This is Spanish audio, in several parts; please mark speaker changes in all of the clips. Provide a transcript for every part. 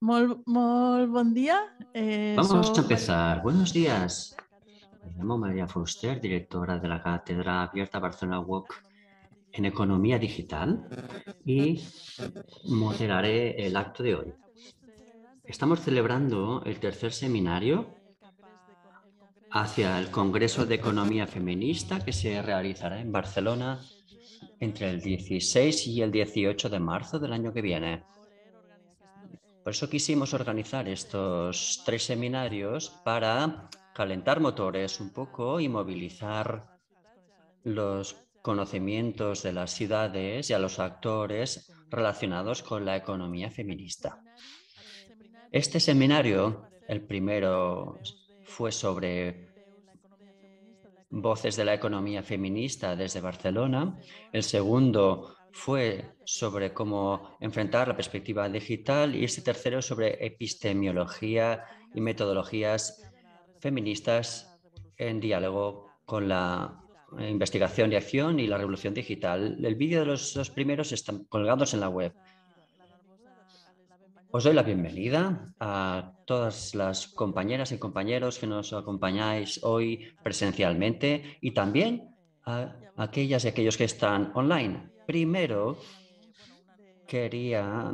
Speaker 1: Molt, molt bon dia. Eh,
Speaker 2: Vamos a empezar. Buenos días. Me llamo María Fuster, directora de la Cátedra Abierta Barcelona WOC en Economía Digital y moderaré el acto de hoy. Estamos celebrando el tercer seminario hacia el Congreso de Economía Feminista que se realizará en Barcelona entre el 16 y el 18 de marzo del año que viene. Por eso quisimos organizar estos tres seminarios para calentar motores un poco y movilizar los conocimientos de las ciudades y a los actores relacionados con la economía feminista. Este seminario, el primero fue sobre voces de la economía feminista desde Barcelona, el segundo fue sobre cómo enfrentar la perspectiva digital y este tercero sobre epistemiología y metodologías feministas en diálogo con la investigación y acción y la revolución digital. El vídeo de los dos primeros están colgados en la web. Os doy la bienvenida a todas las compañeras y compañeros que nos acompañáis hoy presencialmente y también a aquellas y aquellos que están online. Primero, quería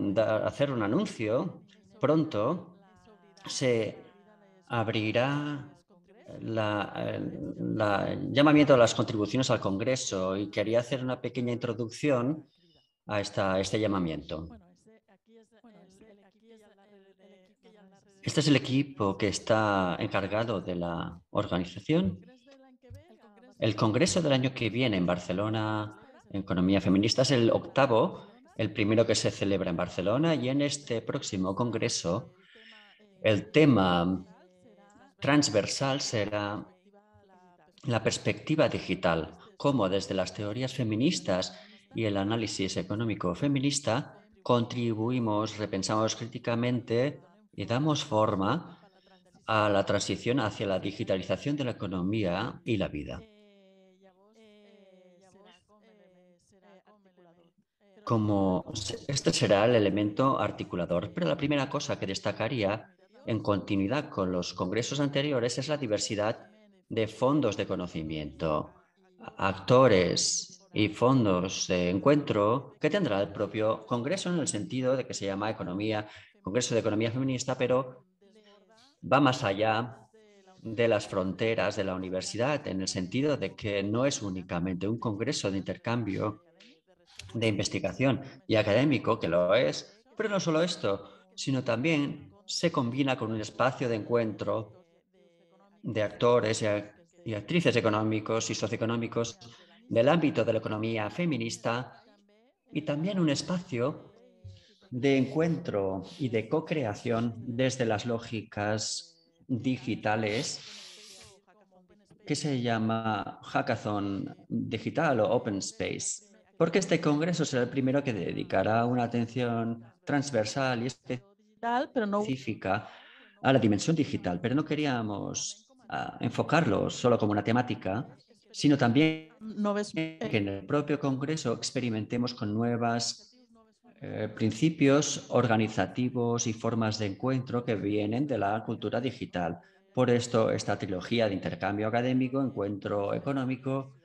Speaker 2: hacer un anuncio. Pronto se abrirá la- el la- el llamamiento a las contribuciones al Congreso y quería hacer una pequeña introducción a esta, este llamamiento. Este es el equipo que está encargado de la organización. El Congreso del año que viene en Barcelona, Economía Feminista, es el octavo, el primero que se celebra en Barcelona y en este próximo Congreso el tema transversal será la perspectiva digital, cómo desde las teorías feministas y el análisis económico feminista contribuimos, repensamos críticamente y damos forma a la transición hacia la digitalización de la economía y la vida. Como este será el elemento articulador, pero la primera cosa que destacaría en continuidad con los congresos anteriores es la diversidad de fondos de conocimiento, actores y fondos de encuentro que tendrá el propio congreso en el sentido de que se llama economía, Congreso de Economía Feminista, pero va más allá de las fronteras de la universidad en el sentido de que no es únicamente un congreso de intercambio de investigación y académico, que lo es, pero no solo esto, sino también se combina con un espacio de encuentro de actores y, actrices económicos y socioeconómicos del ámbito de la economía feminista y también un espacio de encuentro y de co-creación desde las lógicas digitales que se llama Hackathon Digital o Open Space, porque este congreso será el primero que dedicará una atención transversal y específica a la dimensión digital, pero no queríamos ah, enfocarlo solo como una temática, sino también que en el propio Congreso experimentemos con nuevas eh, principios organizativos y formas de encuentro que vienen de la cultura digital. Por esto, esta trilogía de intercambio académico, encuentro económico,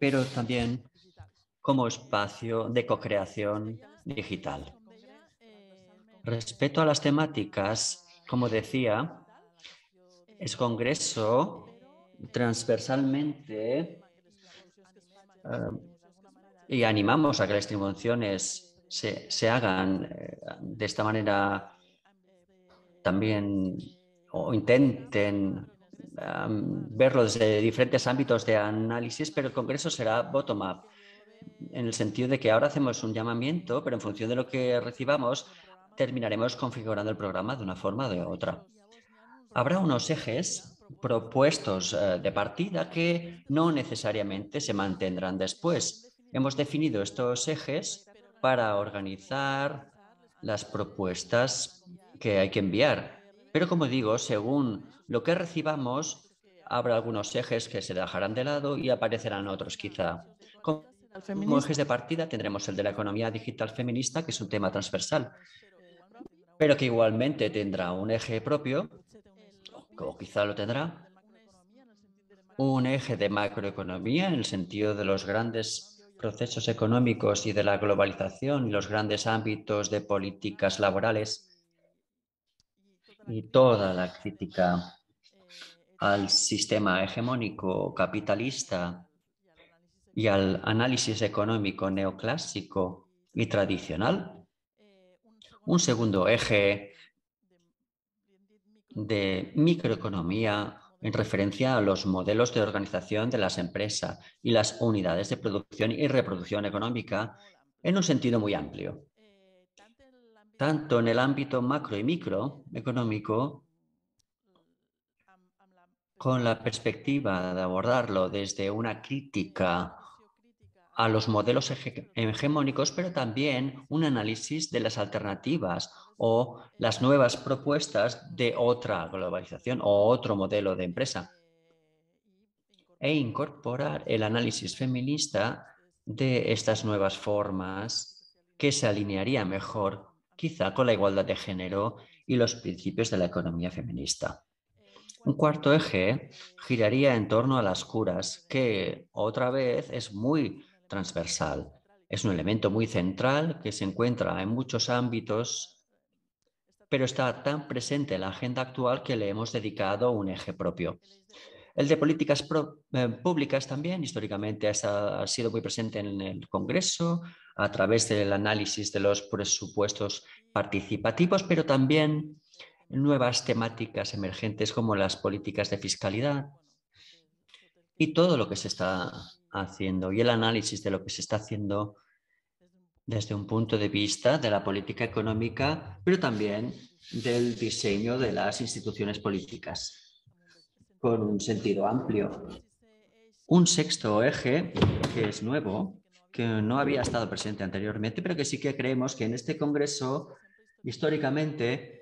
Speaker 2: pero también como espacio de co-creación digital. Respecto a las temáticas, como decía, es congreso transversalmente eh, y animamos a que las distribuciones se, se hagan eh, de esta manera también o intenten am, verlo desde diferentes ámbitos de análisis, pero el Congreso será bottom-up, en el sentido de que ahora hacemos un llamamiento, pero en función de lo que recibamos, terminaremos configurando el programa de una forma o de otra. Habrá unos ejes propuestos eh, de partida que no necesariamente se mantendrán después. Hemos definido estos ejes para organizar las propuestas que hay que enviar. Pero como digo, según lo que recibamos, habrá algunos ejes que se dejarán de lado y aparecerán otros quizá. Como ejes de partida tendremos el de la economía digital feminista, que es un tema transversal, pero que igualmente tendrá un eje propio, o quizá lo tendrá, un eje de macroeconomía en el sentido de los grandes procesos económicos y de la globalización y los grandes ámbitos de políticas laborales. Y toda la crítica al sistema hegemónico capitalista y al análisis económico neoclásico y tradicional. Un segundo eje de microeconomía en referencia a los modelos de organización de las empresas y las unidades de producción y reproducción económica en un sentido muy amplio. Tanto en el ámbito macro y microeconómico, con la perspectiva de abordarlo desde una crítica a los modelos hegemónicos, pero también un análisis de las alternativas o las nuevas propuestas de otra globalización o otro modelo de empresa. E incorporar el análisis feminista de estas nuevas formas que se alinearía mejor quizá con la igualdad de género y los principios de la economía feminista. Un cuarto eje giraría en torno a las curas, que otra vez es muy transversal. Es un elemento muy central que se encuentra en muchos ámbitos, pero está tan presente en la agenda actual que le hemos dedicado un eje propio. El de políticas eh, públicas también históricamente ha sido muy presente en el Congreso a través del análisis de los presupuestos participativos, pero también nuevas temáticas emergentes como las políticas de fiscalidad y todo lo que se está haciendo y el análisis de lo que se está haciendo desde un punto de vista de la política económica, pero también del diseño de las instituciones políticas, con un sentido amplio. Un sexto eje que es nuevo, que no había estado presente anteriormente, pero que sí que creemos que en este Congreso, históricamente,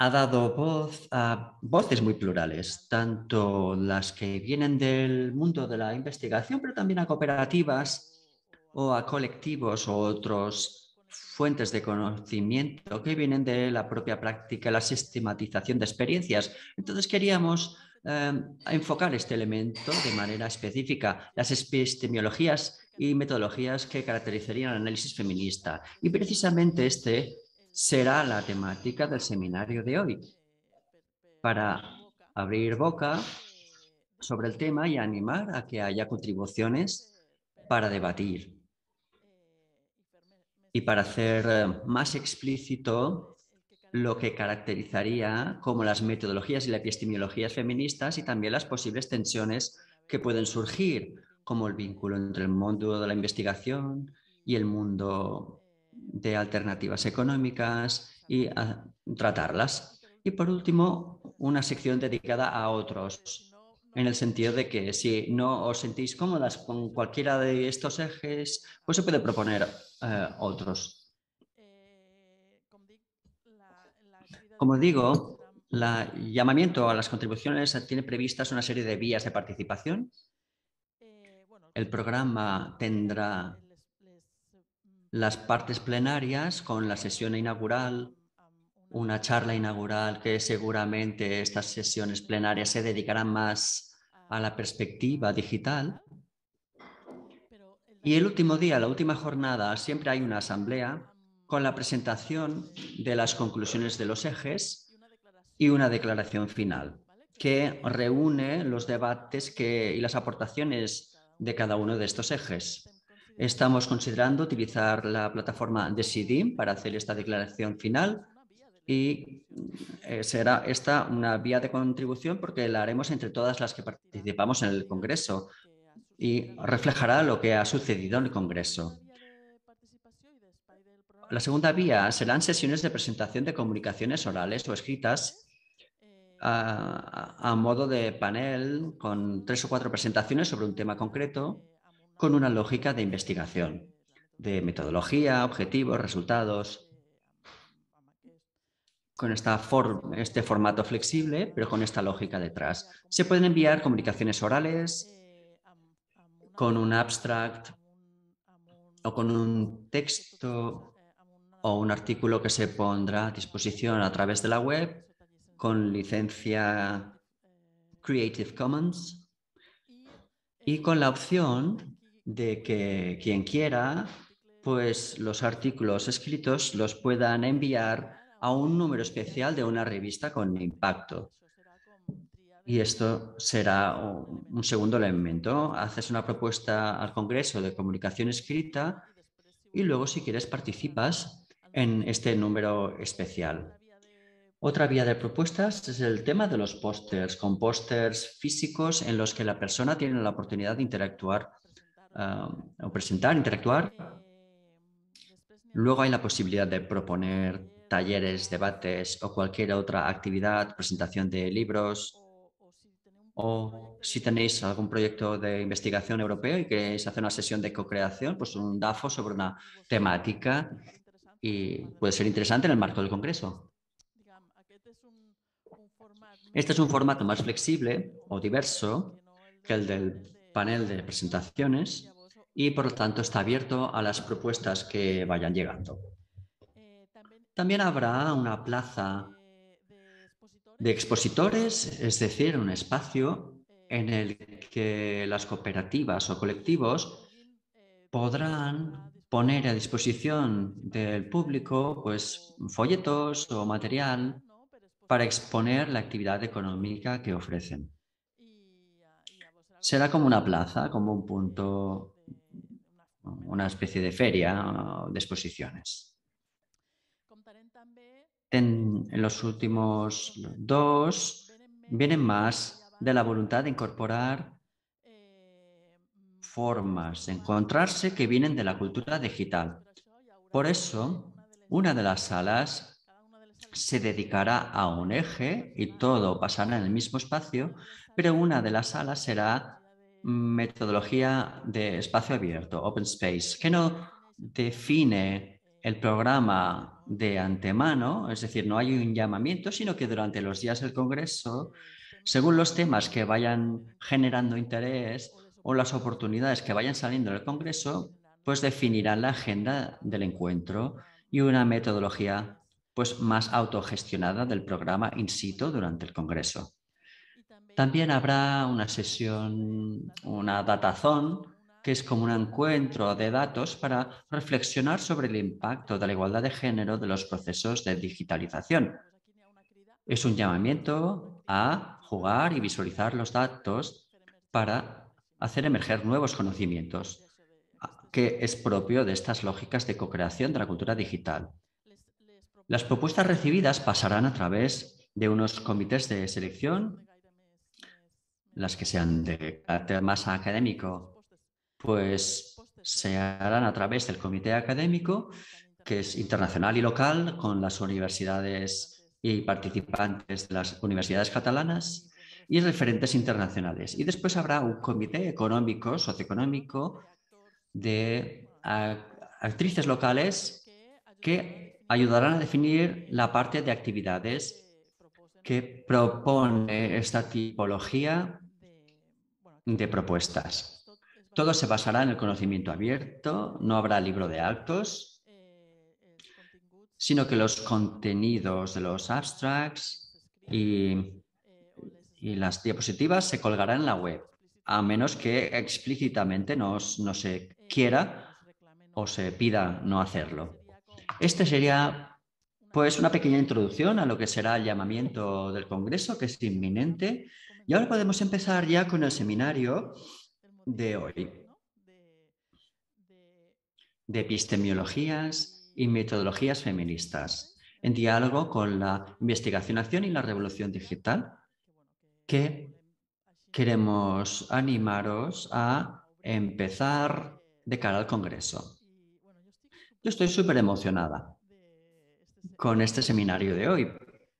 Speaker 2: ha dado voz a voces muy plurales, tanto las que vienen del mundo de la investigación, pero también a cooperativas o a colectivos o otros fuentes de conocimiento que vienen de la propia práctica, la sistematización de experiencias. Entonces queríamos eh, enfocar este elemento de manera específica, las epistemologías y metodologías que caracterizarían el análisis feminista. Y precisamente este será la temática del seminario de hoy, para abrir boca sobre el tema y animar a que haya contribuciones para debatir y para hacer eh, más explícito lo que caracterizaría como las metodologías y la epistemologías feministas y también las posibles tensiones que pueden surgir, como el vínculo entre el mundo de la investigación y el mundo de alternativas económicas y tratarlas. Y por último, una sección dedicada a otros, en el sentido de que si no os sentís cómodas con cualquiera de estos ejes, pues se puede proponer eh, otros. Como digo, el llamamiento a las contribuciones tiene previstas una serie de vías de participación. El programa tendrá las partes plenarias con la sesión inaugural, una charla inaugural que seguramente estas sesiones plenarias se dedicarán más a la perspectiva digital. Y el último día, la última jornada, siempre hay una asamblea con la presentación de las conclusiones de los ejes y una declaración final que reúne los debates que, y las aportaciones de cada uno de estos ejes. Estamos considerando utilizar la plataforma de para hacer esta declaración final y eh, será esta una vía de contribución porque la haremos entre todas las que participamos en el Congreso y reflejará lo que ha sucedido en el Congreso. La segunda vía serán sesiones de presentación de comunicaciones orales o escritas a, modo de panel con tres o cuatro presentaciones sobre un tema concreto con una lógica de investigación, de metodología, objetivos, resultados, con esta este formato flexible, pero con esta lógica detrás. Se pueden enviar comunicaciones orales con un abstract o con un texto o un artículo que se pondrá a disposición a través de la web con licencia Creative Commons y con la opción de que quien quiera, pues los artículos escritos los puedan enviar a un número especial de una revista con impacto. Y esto será un segundo elemento. Haces una propuesta al Congreso de comunicación escrita y luego, si quieres, participas en este número especial. Otra vía de propuestas es el tema de los pósters, con pósters físicos en los que la persona tiene la oportunidad de interactuar ah, o presentar, interactuar. Luego hay la posibilidad de proponer talleres, debates o cualquier otra actividad, presentación de libros, o si tenéis algún proyecto de investigación europeo y queréis hacer una sesión de co-creación, pues un DAFO sobre una temática y puede ser interesante en el marco del Congreso. Este es un formato más flexible o diverso que el del panel de presentaciones y por lo tanto está abierto a las propuestas que vayan llegando. También habrá una plaza de expositores, es decir, un espacio en el que las cooperativas o colectivos podrán poner a disposición del público pues, folletos o material para exponer la actividad económica que ofrecen. Será como una plaza, como un punto, una especie de feria de exposiciones. En, los últimos dos vienen más de la voluntad de incorporar formas de encontrarse que vienen de la cultura digital. Por eso, una de las salas se dedicará a un eje y todo pasará en el mismo espacio, pero una de las salas será metodología de espacio abierto, open space, que no define el programa de antemano, es decir, no hay un llamamiento, sino que durante los días del Congreso, según los temas que vayan generando interés o las oportunidades que vayan saliendo del Congreso, pues definirán la agenda del encuentro y una metodología pues más autogestionada del programa in situ durante el Congreso. También habrá una sesión, una datazón que es como un encuentro de datos para reflexionar sobre el impacto de la igualdad de género de los procesos de digitalización. Es un llamamiento a jugar y visualizar los datos para hacer emerger nuevos conocimientos, que es propio de estas lógicas de co-creación de la cultura digital. Las propuestas recibidas pasarán a través de unos comités de selección, las que sean de carácter más académico pues se harán a través del comité académico, que es internacional y local, con las universidades y participantes de las universidades catalanas y referentes internacionales. Y después habrá un comité económico, socioeconómico, de actrices locales que ayudarán a definir la parte de actividades que propone esta tipología de propuestas. Todo se basará en el conocimiento abierto, no habrá libro de actos, sino que los contenidos de los abstracts y, las diapositivas se colgarán en la web, a menos que explícitamente no, no se quiera o se pida no hacerlo. Este sería pues una pequeña introducción a lo que será el llamamiento del Congreso, que es inminente. Y ahora podemos empezar ya con el seminario de hoy, de epistemologías y metodologías feministas, en diálogo con la investigación-acción y la revolución digital, que queremos animaros a empezar de cara al Congreso. Yo estoy súper emocionada con este seminario de hoy.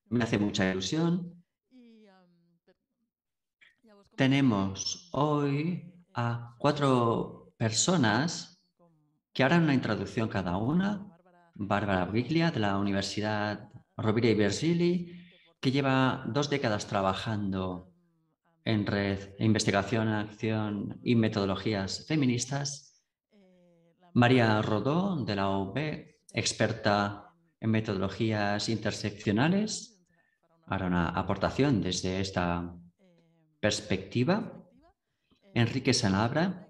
Speaker 2: Me hace mucha ilusión. Tenemos hoy a cuatro personas que harán una introducción cada una. Bárbara Biglia, de la Universidad Rovira y Virgili, que lleva dos décadas trabajando en red, investigación, acción y metodologías feministas. María Rodó, de la UB, experta en metodologías interseccionales, hará una aportación desde esta perspectiva. Enrique Sanabra,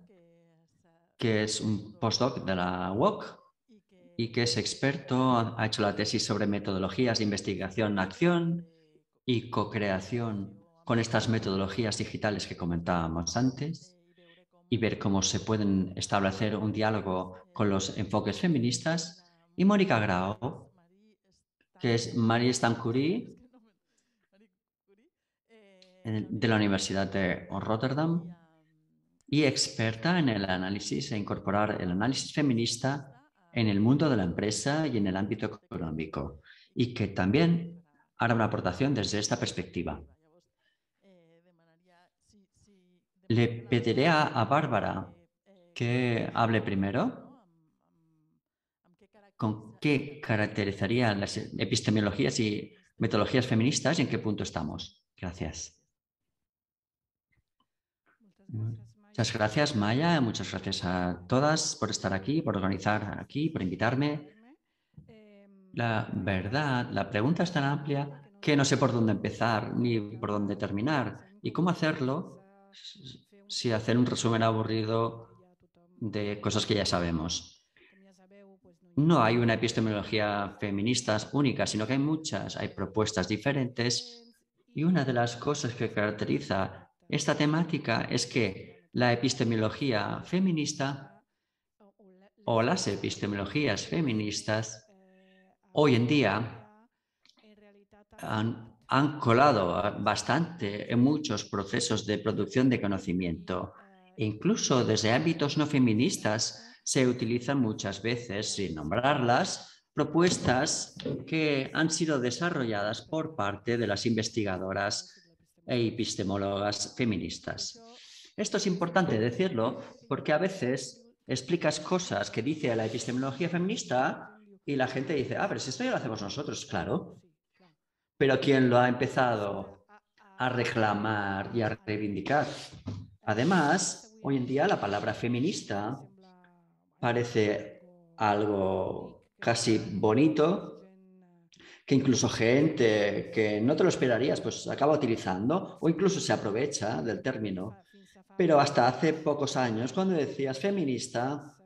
Speaker 2: que es un postdoc de la UOC y que es experto, ha hecho la tesis sobre metodologías de investigación-acción y co-creación con estas metodologías digitales que comentábamos antes y ver cómo se pueden establecer un diálogo con los enfoques feministas. Y Mónica Grau, que es Marie Stancurie, de la Universidad de Rotterdam y experta en el análisis e incorporar el análisis feminista en el mundo de la empresa y en el ámbito económico, y que también hará una aportación desde esta perspectiva. Le pediré a, Bárbara que hable primero. ¿Con qué caracterizarían las epistemologías y metodologías feministas y en qué punto estamos? Gracias. Muchas gracias, Maya. Muchas gracias a todas por estar aquí, por organizar aquí, por invitarme. La verdad, la pregunta es tan amplia que no sé por dónde empezar ni por dónde terminar. ¿Y cómo hacerlo si hacer un resumen aburrido de cosas que ya sabemos? No hay una epistemología feminista única, sino que hay muchas, hay propuestas diferentes. Y una de las cosas que caracteriza esta temática es que la epistemología feminista o las epistemologías feministas hoy en día han, colado bastante en muchos procesos de producción de conocimiento. Incluso desde ámbitos no feministas se utilizan muchas veces, sin nombrarlas, propuestas que han sido desarrolladas por parte de las investigadoras e epistemólogas feministas. Esto es importante decirlo porque a veces explicas cosas que dice la epistemología feminista y la gente dice, ah, pero si esto ya lo hacemos nosotros, claro. Pero ¿quién lo ha empezado a reclamar y a reivindicar? Además, hoy en día la palabra feminista parece algo casi bonito que incluso gente que no te lo esperarías, pues acaba utilizando o incluso se aprovecha del término. Pero hasta hace pocos años, cuando decías feminista,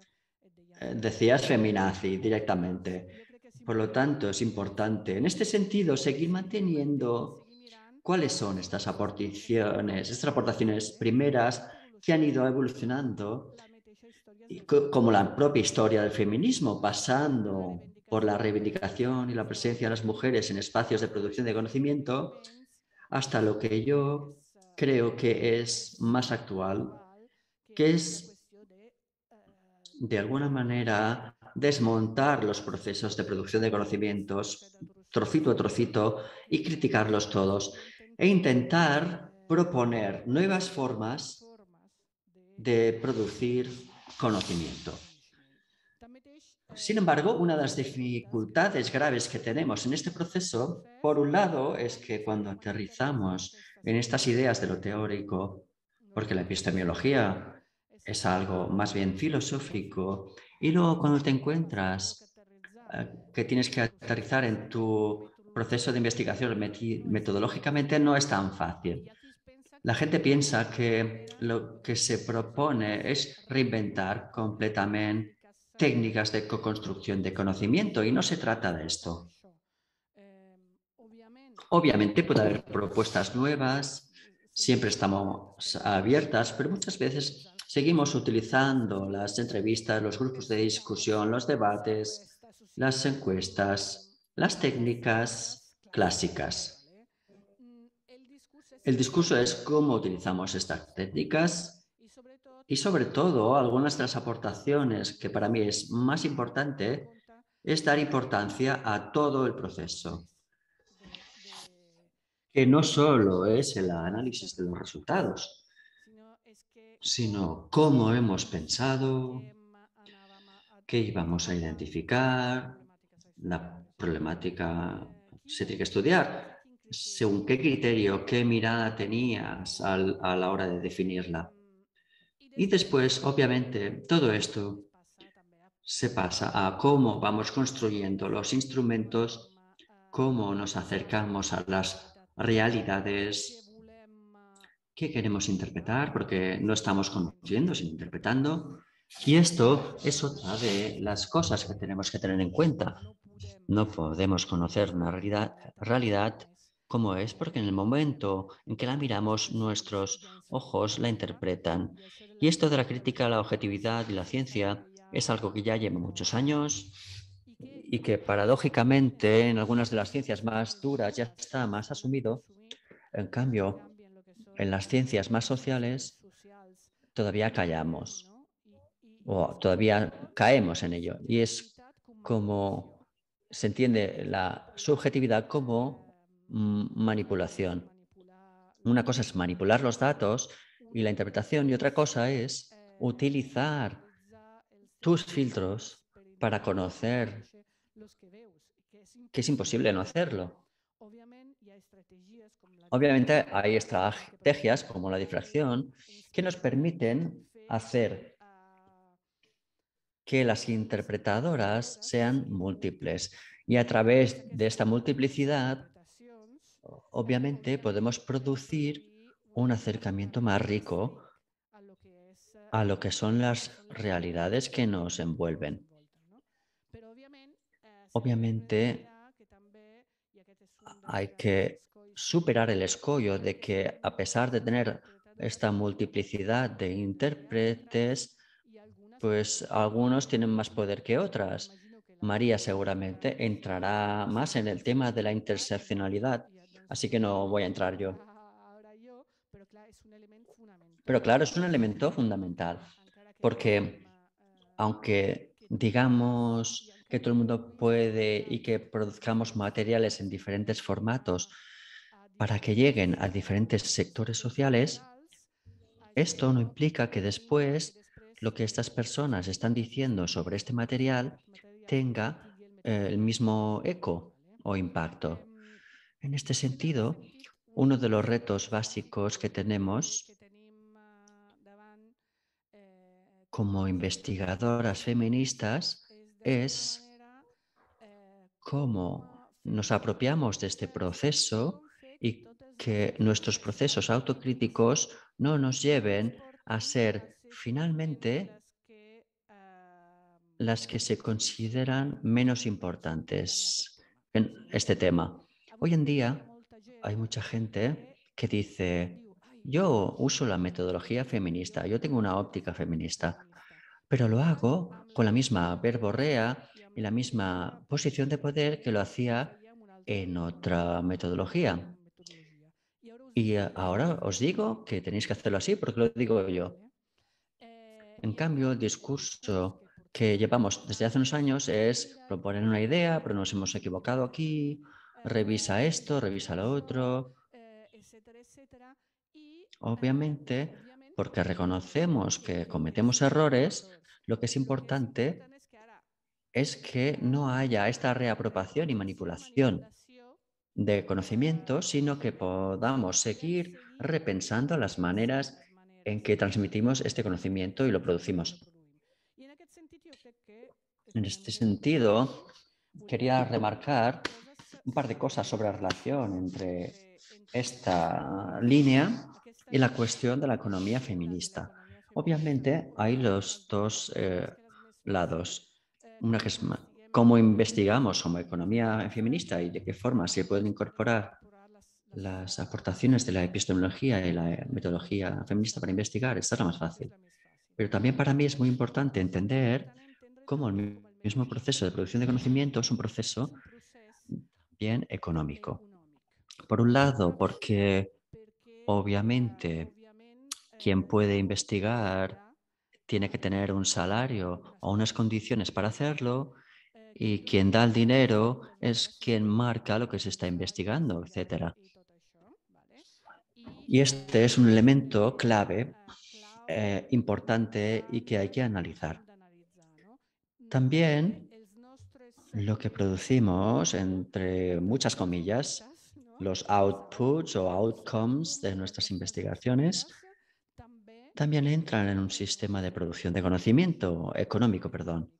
Speaker 2: eh, decías feminazi directamente. Por lo tanto, es importante en este sentido seguir manteniendo cuáles son estas aportaciones, estas aportaciones primeras que han ido evolucionando, como la propia historia del feminismo, pasando por la reivindicación y la presencia de las mujeres en espacios de producción de conocimiento, hasta lo que yo creo que es más actual, que es de alguna manera desmontar los procesos de producción de conocimientos trocito a trocito y criticarlos todos e intentar proponer nuevas formas de producir conocimiento. Sin embargo, una de las dificultades graves que tenemos en este proceso, por un lado, es que cuando aterrizamos en estas ideas de lo teórico, porque la epistemología es algo más bien filosófico, y luego cuando te encuentras eh, que tienes que aterrizar en tu proceso de investigación metodológicamente, no es tan fácil. La gente piensa que lo que se propone es reinventar completamente técnicas de co-construcción de conocimiento y no se trata de esto. Obviamente puede haber propuestas nuevas, siempre estamos abiertas, pero muchas veces seguimos utilizando las entrevistas, los grupos de discusión, los debates, las encuestas, las técnicas clásicas. El discurso es cómo utilizamos estas técnicas y sobre todo, algunas de las aportaciones que para mí es más importante es dar importancia a todo el proceso. Que no solo es el análisis de los resultados, sino cómo hemos pensado, qué íbamos a identificar, la problemática se tiene que estudiar, según qué criterio, qué mirada tenías a la hora de definirla. Y después, obviamente, todo esto se pasa a cómo vamos construyendo los instrumentos, cómo nos acercamos a las realidades que queremos interpretar, porque no estamos conociendo, sino interpretando. Y esto es otra de las cosas que tenemos que tener en cuenta. No podemos conocer una realidad, realidad como es porque en el momento en que la miramos, nuestros ojos la interpretan. Y esto de la crítica a la objetividad y la ciencia es algo que ya lleva muchos años y que paradójicamente en algunas de las ciencias más duras ya está más asumido. En cambio, en las ciencias más sociales todavía callamos o todavía caemos en ello. Y es como se entiende la subjetividad como manipulación. Una cosa es manipular los datos y la interpretación y otra cosa es utilizar tus filtros para conocer que es imposible no hacerlo. Obviamente hay estrategias como la difracción que nos permiten hacer que las interpretadoras sean múltiples y a través de esta multiplicidad obviamente podemos producir un acercamiento más rico a lo que son las realidades que nos envuelven. Obviamente hay que superar el escollo de que a pesar de tener esta multiplicidad de intérpretes, pues algunos tienen más poder que otras. María seguramente entrará más en el tema de la interseccionalidad, así que no voy a entrar yo. Pero claro, es un elemento fundamental, porque aunque digamos que todo el mundo puede y que produzcamos materiales en diferentes formatos para que lleguen a diferentes sectores sociales, esto no implica que después lo que estas personas están diciendo sobre este material tenga eh, el mismo eco o impacto. En este sentido, uno de los retos básicos que tenemos como investigadoras feministas es cómo nos apropiamos de este proceso y que nuestros procesos autocríticos no nos lleven a ser finalmente las que se consideran menos importantes en este tema. Hoy en día hay mucha gente que dice, yo uso la metodología feminista, yo tengo una óptica feminista, pero lo hago con la misma verborrea y la misma posición de poder que lo hacía en otra metodología. Y ahora os digo que tenéis que hacerlo así porque lo digo yo. En cambio, el discurso que llevamos desde hace unos años es proponer una idea, pero nos hemos equivocado aquí, revisa esto, revisa lo otro. Obviamente, porque reconocemos que cometemos errores, lo que es importante es que no haya esta reapropiación y manipulación de conocimiento, sino que podamos seguir repensando las maneras en que transmitimos este conocimiento y lo producimos. En este sentido, quería remarcar un par de cosas sobre la relación entre esta línea y la cuestión de la economía feminista. Obviamente hay los dos eh, lados. Una que es cómo investigamos como economía feminista y de qué forma se pueden incorporar las aportaciones de la epistemología y la metodología feminista para investigar. Esta es la más fácil. Pero también para mí es muy importante entender cómo el mismo proceso de producción de conocimiento es un proceso bien económico. Por un lado, porque obviamente quien puede investigar tiene que tener un salario o unas condiciones para hacerlo y quien da el dinero es quien marca lo que se está investigando, etc. Y este es un elemento clave, eh, importante y que hay que analizar. También lo que producimos, entre muchas comillas, los outputs o outcomes de nuestras investigaciones, también entran en un sistema de producción de conocimiento económico, perdón.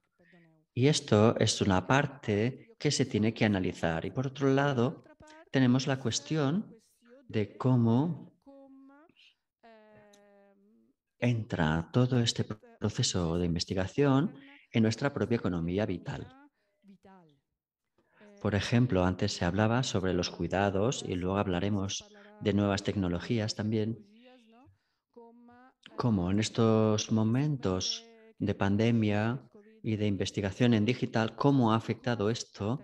Speaker 2: Y esto es una parte que se tiene que analizar. Y por otro lado, tenemos la cuestión de cómo entra todo este proceso de investigación en nuestra propia economía vital. Por ejemplo, antes se hablaba sobre los cuidados y luego hablaremos de nuevas tecnologías también. Cómo en estos momentos de pandemia y de investigación en digital, cómo ha afectado esto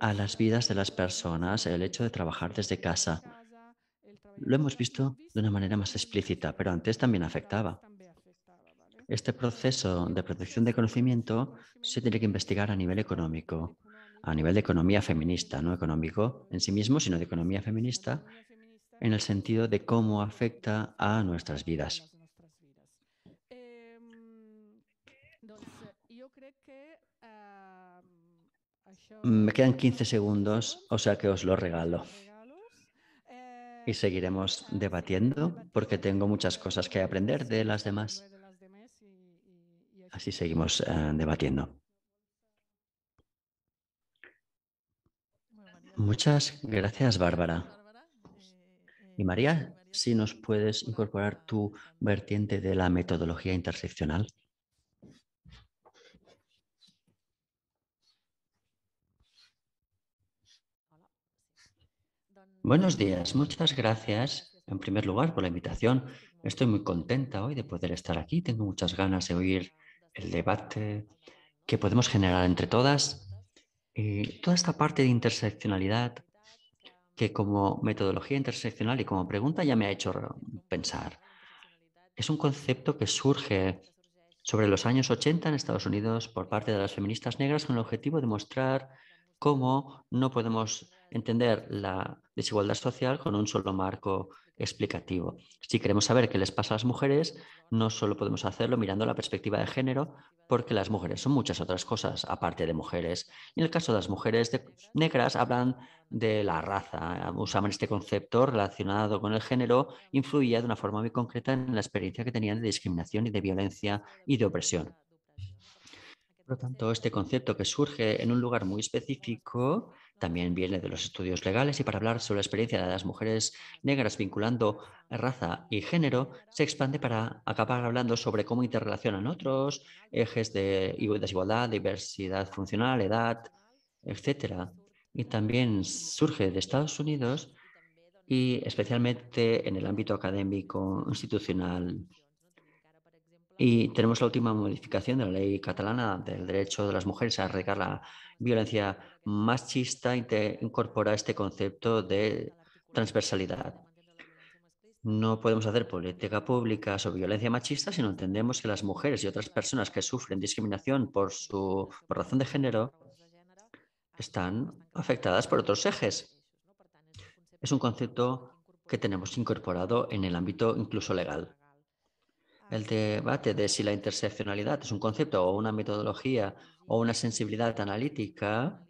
Speaker 2: a las vidas de las personas, el hecho de trabajar desde casa. Lo hemos visto de una manera más explícita, pero antes también afectaba. Este proceso de protección de conocimiento se tiene que investigar a nivel económico, a nivel de economía feminista, no económico en sí mismo, sino de economía feminista, en el sentido de cómo afecta a nuestras vidas. Me quedan 15 segundos, o sea que os lo regalo. Y seguiremos debatiendo porque tengo muchas cosas que aprender de las demás. Así seguimos eh, debatiendo. Muchas gracias, Bárbara. Y María, si nos puedes incorporar tu vertiente de la metodología interseccional. Buenos días, muchas gracias en primer lugar por la invitación. Estoy muy contenta hoy de poder estar aquí. Tengo muchas ganas de oír el debate que podemos generar entre todas. Y toda esta parte de interseccionalidad que como metodología interseccional y como pregunta ya me ha hecho pensar. Es un concepto que surge sobre los años 80 en Estados Unidos por parte de las feministas negras con el objetivo de mostrar cómo no podemos entender la desigualdad social con un solo marco explicativo. Si queremos saber qué les pasa a las mujeres, no solo podemos hacerlo mirando la perspectiva de género, porque las mujeres son muchas otras cosas aparte de mujeres. en el caso de las mujeres negras, hablan de la raza, usaban este concepto relacionado con el género, influía de una forma muy concreta en la experiencia que tenían de discriminación y de violencia y de opresión. Por lo tanto, este concepto que surge en un lugar muy específico también viene de los estudios legales y para hablar sobre la experiencia de las mujeres negras vinculando raza y género, se expande para acabar hablando sobre cómo interrelacionan otros ejes de desigualdad, diversidad funcional, edad, etcétera. Y también surge de Estados Unidos y especialmente en el ámbito académico institucional y tenemos la última modificación de la ley catalana del derecho de las mujeres a erradicar la violencia machista, incorpora este concepto de transversalidad. No podemos hacer política pública sobre violencia machista si no entendemos que las mujeres y otras personas que sufren discriminación por su por razón de género están afectadas por otros ejes. Es un concepto que tenemos incorporado en el ámbito incluso legal. El debate de si la interseccionalidad es un concepto o una metodología o una sensibilidad analítica,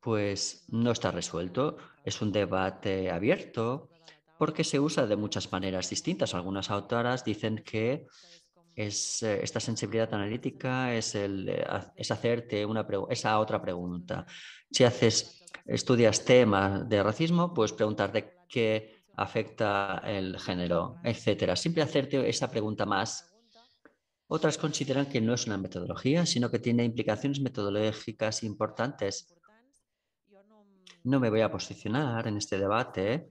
Speaker 2: pues no está resuelto. Es un debate abierto porque se usa de muchas maneras distintas. Algunas autoras dicen que es, eh, esta sensibilidad analítica es, el, eh, es hacerte una esa otra pregunta. Si haces, estudias temas de racismo, pues preguntarte qué afecta el género, etcétera. Siempre hacerte esa pregunta más. Otras consideran que no es una metodología, sino que tiene implicaciones metodológicas importantes. No me voy a posicionar en este debate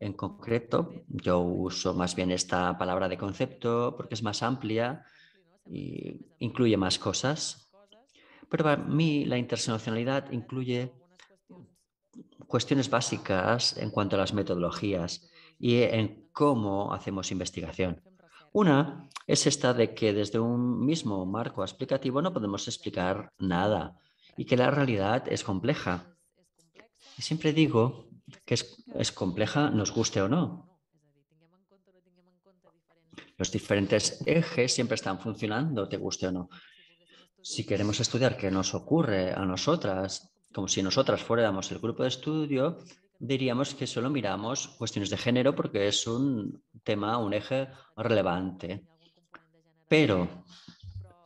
Speaker 2: en concreto. Yo uso más bien esta palabra de concepto porque es más amplia e incluye más cosas. Pero para mí la interseccionalidad incluye cuestiones básicas en cuanto a las metodologías y en cómo hacemos investigación. Una es esta de que desde un mismo marco explicativo no podemos explicar nada y que la realidad es compleja. Y siempre digo que es, es compleja, nos guste o no. Los diferentes ejes siempre están funcionando, te guste o no. Si queremos estudiar qué nos ocurre a nosotras como si nosotras fuéramos el grupo de estudio, diríamos que solo miramos cuestiones de género porque es un tema, un eje relevante. Pero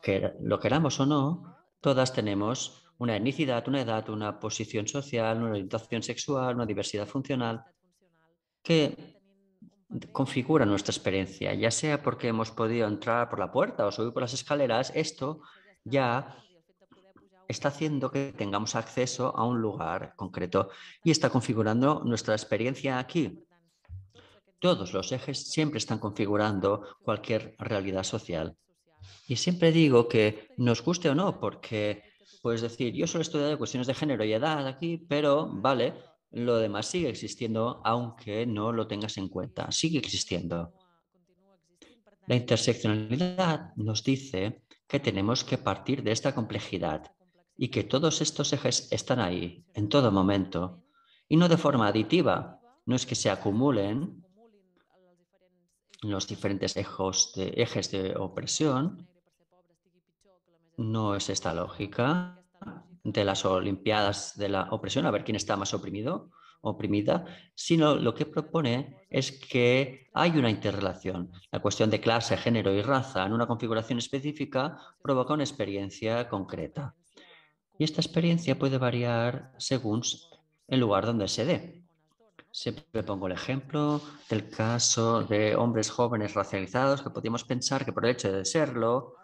Speaker 2: que lo queramos o no, todas tenemos una etnicidad, una edad, una posición social, una orientación sexual, una diversidad funcional que configura nuestra experiencia, ya sea porque hemos podido entrar por la puerta o subir por las escaleras, esto ya está haciendo que tengamos acceso a un lugar concreto y está configurando nuestra experiencia aquí. Todos los ejes siempre están configurando cualquier realidad social. Y siempre digo que nos guste o no, porque puedes decir, yo solo he estudiado cuestiones de género y edad aquí, pero vale, lo demás sigue existiendo aunque no lo tengas en cuenta, sigue existiendo. La interseccionalidad nos dice que tenemos que partir de esta complejidad y que todos estos ejes están ahí en todo momento y no de forma aditiva, no es que se acumulen los diferentes ejes de, ejes de opresión, no es esta lógica de las Olimpiadas de la opresión, a ver quién está más oprimido, oprimida, sino lo que propone es que hay una interrelación. La cuestión de clase, género y raza en una configuración específica provoca una experiencia concreta. Y esta experiencia puede variar según el lugar donde se dé. Siempre pongo el ejemplo del caso de hombres jóvenes racializados que podríamos pensar que por el hecho de serlo,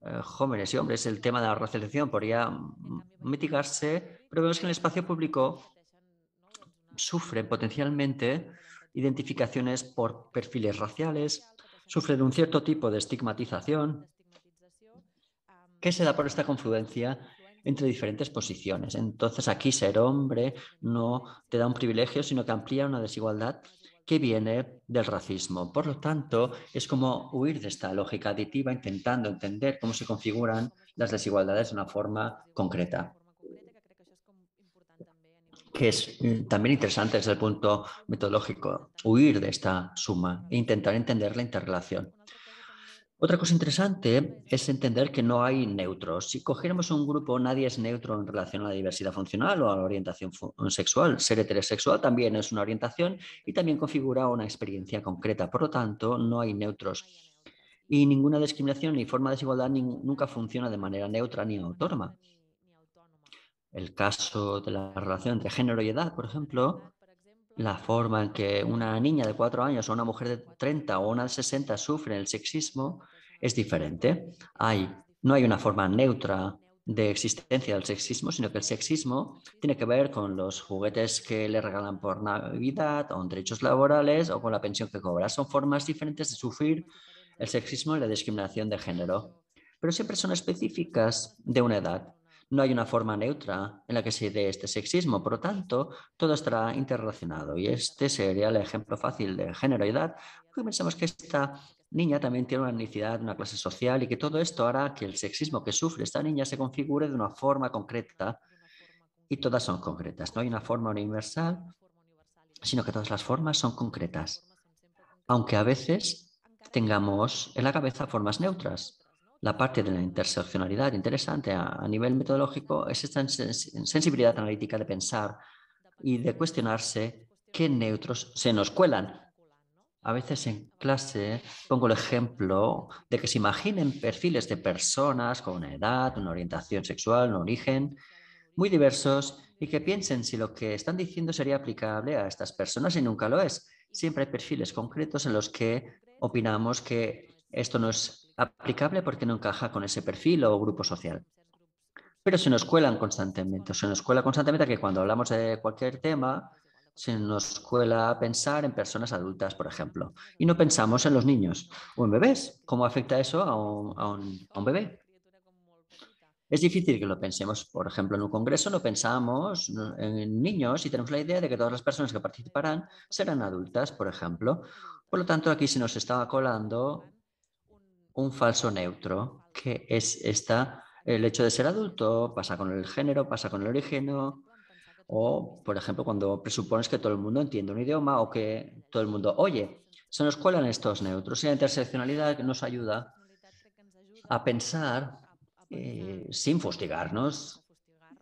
Speaker 2: eh, jóvenes y hombres, el tema de la racialización podría mitigarse, pero vemos que en el espacio público sufren potencialmente identificaciones por perfiles raciales, sufren un cierto tipo de estigmatización que se da por esta confluencia entre diferentes posiciones. Entonces aquí ser hombre no te da un privilegio, sino que amplía una desigualdad que viene del racismo. Por lo tanto, es como huir de esta lógica aditiva intentando entender cómo se configuran las desigualdades de una forma concreta que es mm, también interesante desde el punto metodológico, huir de esta suma e intentar entender la interrelación. Otra cosa interesante es entender que no hay neutros. Si cogiéramos un grupo, nadie es neutro en relación a la diversidad funcional o a la orientación sexual. Ser heterosexual también es una orientación y también configura una experiencia concreta. Por lo tanto, no hay neutros. Y ninguna discriminación ni forma de desigualdad nunca funciona de manera neutra ni autónoma. El caso de la relación entre género y edad, por ejemplo, la forma en que una niña de cuatro años o una mujer de 30 o una de 60 sufre el sexismo es diferente. Hay, no hay una forma neutra de existencia del sexismo, sino que el sexismo tiene que ver con los juguetes que le regalan por Navidad, o con derechos laborales o con la pensión que cobra. Son formas diferentes de sufrir el sexismo y la discriminación de género, pero siempre son específicas de una edad. No hay una forma neutra en la que se dé este sexismo, por lo tanto, todo estará interrelacionado. Y este sería el ejemplo fácil de género y edad, porque pensamos que esta niña también tiene una etnicidad, una clase social y que todo esto hará que el sexismo que sufre esta niña se configure de una forma concreta y todas son concretas. No hay una forma universal, sino que todas las formas son concretas, aunque a veces tengamos en la cabeza formas neutras. La parte de la interseccionalidad interesante a, nivel metodológico es esta sensibilidad analítica de pensar y de cuestionarse qué neutros se nos cuelan a veces en clase pongo el ejemplo de que se imaginen perfiles de personas con una edad, una orientación sexual, un origen muy diversos y que piensen si lo que están diciendo sería aplicable a estas personas y nunca lo es. Siempre hay perfiles concretos en los que opinamos que esto no es aplicable porque no encaja con ese perfil o grupo social. Pero se nos cuelan constantemente, se nos cuela constantemente que cuando hablamos de cualquier tema, se nos cuela pensar en personas adultas, por ejemplo, y no pensamos en los niños o en bebés. ¿Cómo afecta eso a un, bebé? Es difícil que lo pensemos, por ejemplo, en un congreso no pensamos en niños y tenemos la idea de que todas las personas que participarán serán adultas, por ejemplo. Por lo tanto, aquí se nos estaba colando un falso neutro, que es esta, el hecho de ser adulto, pasa con el género, pasa con el origen, o, por ejemplo, cuando presupones que todo el mundo entiende un idioma o que todo el mundo oye. Se nos cuelan estos neutros y la interseccionalidad nos ayuda a pensar eh, sin fustigarnos.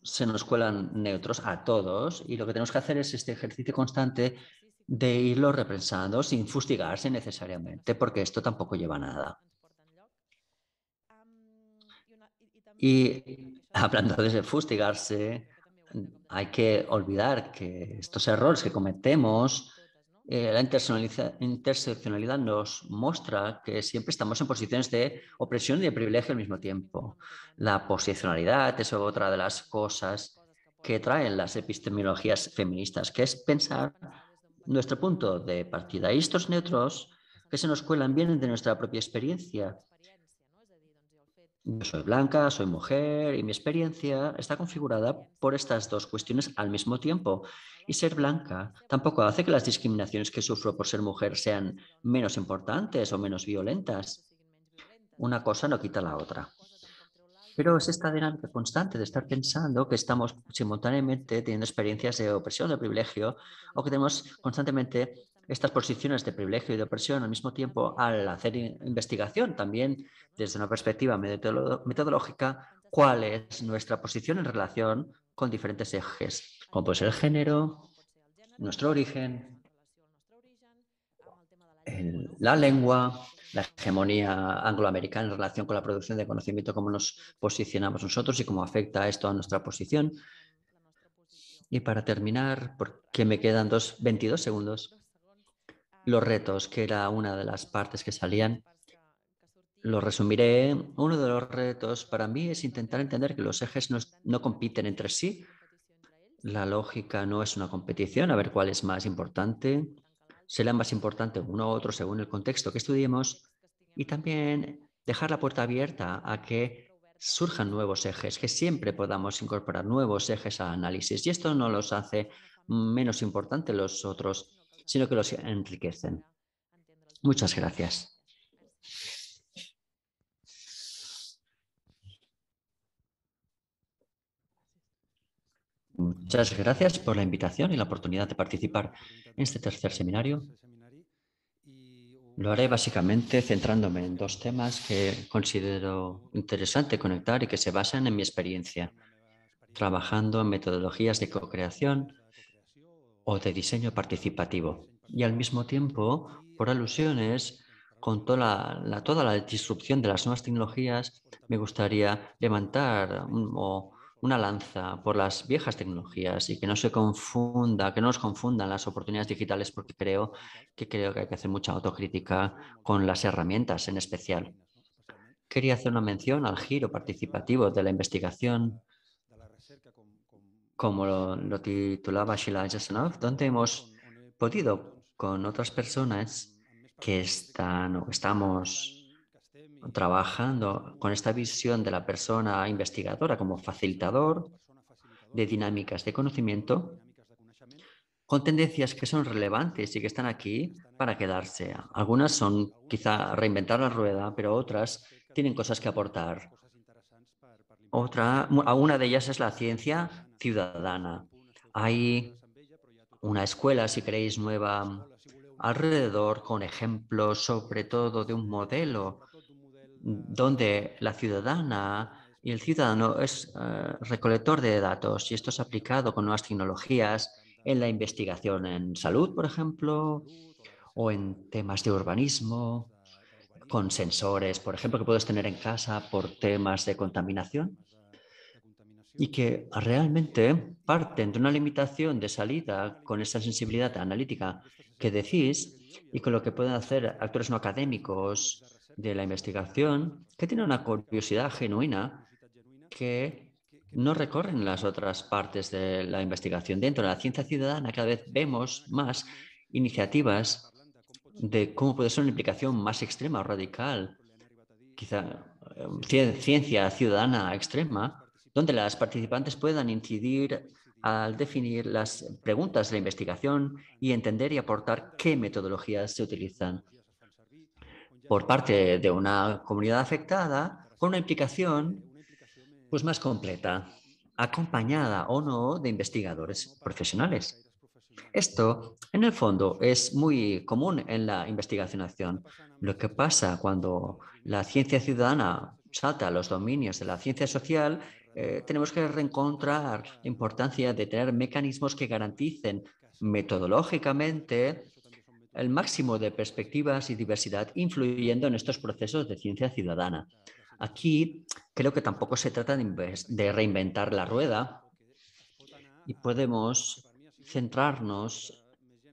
Speaker 2: Se nos cuelan neutros a todos y lo que tenemos que hacer es este ejercicio constante de irlo repensando sin fustigarse necesariamente, porque esto tampoco lleva a nada. Y hablando de fustigarse, hay que olvidar que estos errores que cometemos, eh, la interseccionalidad nos muestra que siempre estamos en posiciones de opresión y de privilegio al mismo tiempo. La posicionalidad es otra de las cosas que traen las epistemologías feministas, que es pensar nuestro punto de partida. Y estos neutros que se nos cuelan vienen de nuestra propia experiencia. Yo soy blanca, soy mujer y mi experiencia está configurada por estas dos cuestiones al mismo tiempo. Y ser blanca tampoco hace que las discriminaciones que sufro por ser mujer sean menos importantes o menos violentas. Una cosa no quita la otra. Pero es esta dinámica constante de estar pensando que estamos simultáneamente teniendo experiencias de opresión, de privilegio, o que tenemos constantemente estas posiciones de privilegio y de opresión al mismo tiempo al hacer investigación también desde una perspectiva metodológica, cuál es nuestra posición en relación con diferentes ejes, como puede ser el género, nuestro origen, la lengua, la hegemonía angloamericana en relación con la producción de conocimiento, cómo nos posicionamos nosotros y cómo afecta esto a nuestra posición. Y para terminar, porque me quedan dos, 22 segundos, los retos, que era una de las partes que salían. Lo resumiré. Uno de los retos para mí es intentar entender que los ejes no, compiten entre sí. La lógica no es una competición, a ver cuál es más importante. Será más importante uno u otro según el contexto que estudiemos. Y también dejar la puerta abierta a que surjan nuevos ejes, que siempre podamos incorporar nuevos ejes al análisis. Y esto no los hace menos importantes los otros sino que los enriquecen. Muchas gracias. Muchas gracias por la invitación y la oportunidad de participar en este tercer seminario. Lo haré básicamente centrándome en dos temas que considero interesante conectar y que se basan en mi experiencia, trabajando en metodologías de co-creación o de diseño participativo. Y al mismo tiempo, por alusiones, con toda la, toda la disrupción de las nuevas tecnologías, me gustaría levantar una lanza por las viejas tecnologías y que no se confunda, que no nos confundan las oportunidades digitales porque creo que creo que hay que hacer mucha autocrítica con las herramientas en especial. Quería hacer una mención al giro participativo de la investigación como lo, titulaba Sheila Jasanoff, donde hemos podido con otras personas que están o estamos trabajando con esta visión de la persona investigadora como facilitador de dinámicas de conocimiento con tendencias que son relevantes y que están aquí para quedarse. Algunas son quizá reinventar la rueda, pero otras tienen cosas que aportar. Otra, una de ellas es la ciencia ciudadana. Hay una escuela, si queréis, nueva alrededor con ejemplos sobre todo de un modelo donde la ciudadana y el ciudadano es eh, recolector de datos y esto es aplicado con nuevas tecnologías en la investigación en salud, por ejemplo, o en temas de urbanismo, con sensores, por ejemplo, que puedes tener en casa por temas de contaminación y que realmente parten de una limitación de salida con esa sensibilidad analítica que decís y con lo que pueden hacer actores no académicos de la investigación que tienen una curiosidad genuina que no recorren las otras partes de la investigación. Dentro de la ciencia ciudadana cada vez vemos más iniciativas de cómo puede ser una implicación más extrema o radical, quizá eh, ciencia ciudadana extrema, donde las participantes puedan incidir al definir las preguntas de la investigación y entender y aportar qué metodologías se utilizan por parte de una comunidad afectada con una implicación pues, más completa, acompañada o no de investigadores profesionales. Esto, en el fondo, es muy común en la investigación-acción. Lo que pasa cuando la ciencia ciudadana salta a los dominios de la ciencia social eh, tenemos que reencontrar la importancia de tener mecanismos que garanticen metodológicamente el máximo de perspectivas y diversidad, influyendo en estos procesos de ciencia ciudadana. Aquí creo que tampoco se trata de reinventar la rueda y podemos centrarnos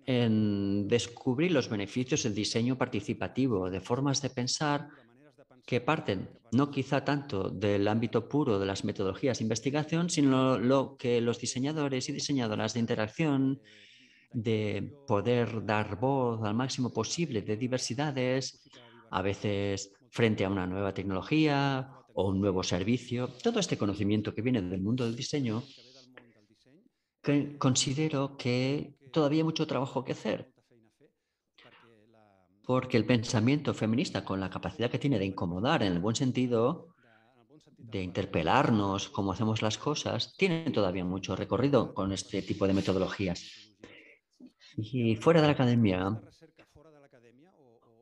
Speaker 2: en descubrir los beneficios del diseño participativo, de formas de pensar que parten no quizá tanto del ámbito puro de las metodologías de investigación, sino lo que los diseñadores y diseñadoras de interacción, de poder dar voz al máximo posible de diversidades, a veces frente a una nueva tecnología o un nuevo servicio, todo este conocimiento que viene del mundo del diseño, considero que todavía hay mucho trabajo que hacer porque el pensamiento feminista, con la capacidad que tiene de incomodar en el buen sentido, de interpelarnos cómo hacemos las cosas, tiene todavía mucho recorrido con este tipo de metodologías. Y fuera de la academia,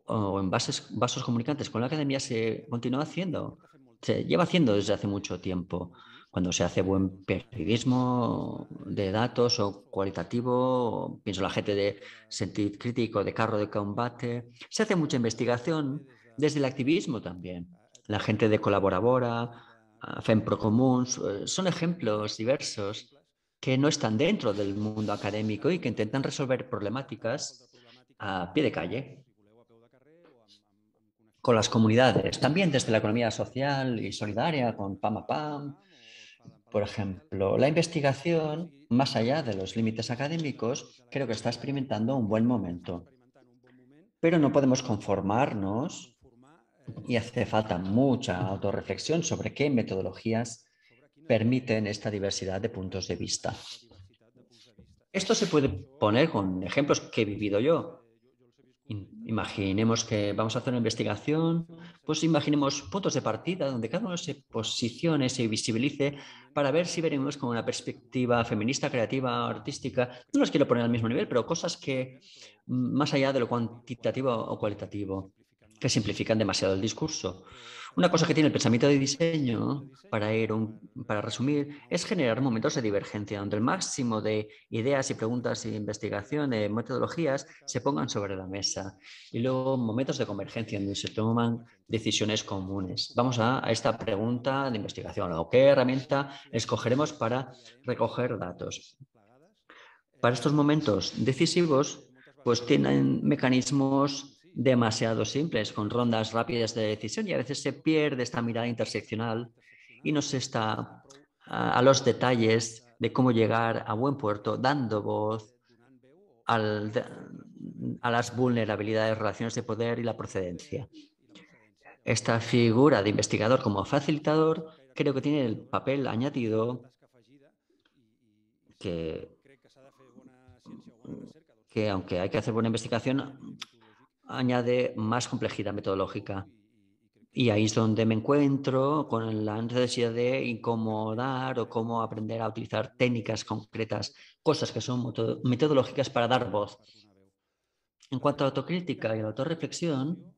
Speaker 2: o en bases, vasos comunicantes con la academia, se continúa haciendo, se lleva haciendo desde hace mucho tiempo cuando se hace buen periodismo de datos o cualitativo, pienso la gente de sentido crítico, de carro de combate, se hace mucha investigación desde el activismo también. La gente de Colaborabora, FEMPRO eh, son ejemplos diversos que no están dentro del mundo académico y que intentan resolver problemáticas a pie de calle con las comunidades, también desde la economía social y solidaria, con PAM a PAM, por ejemplo, la investigación, más allá de los límites académicos, creo que está experimentando un buen momento. Pero no podemos conformarnos y hace falta mucha autorreflexión sobre qué metodologías permiten esta diversidad de puntos de vista. Esto se puede poner con ejemplos que he vivido yo. Imaginemos que vamos a hacer una investigación, pues imaginemos puntos de partida donde cada uno se posicione, se visibilice para ver si veremos con una perspectiva feminista, creativa, artística. No los quiero poner al mismo nivel, pero cosas que más allá de lo cuantitativo o cualitativo, que simplifican demasiado el discurso. Una cosa que tiene el pensamiento de diseño, para, ir para resumir, es generar momentos de divergencia, donde el máximo de ideas y preguntas e investigación, de metodologías, se pongan sobre la mesa. Y luego momentos de convergencia, donde se toman decisiones comunes. Vamos a, a esta pregunta de investigación. ¿Qué herramienta escogeremos para recoger datos? Para estos momentos decisivos, pues tienen mecanismos demasiado simples, con rondas rápidas de decisión y a veces se pierde esta mirada interseccional y no se está a, los detalles de cómo llegar a buen puerto dando voz a las vulnerabilidades, relaciones de poder y la procedencia. Esta figura de investigador como facilitador creo que tiene el papel añadido que, que aunque hay que hacer buena investigación, añade más complejidad metodológica. Y ahí es donde me encuentro con la necesidad de incomodar o cómo aprender a utilizar técnicas concretas, cosas que son metodológicas para dar voz. En cuanto a autocrítica y la autorreflexión,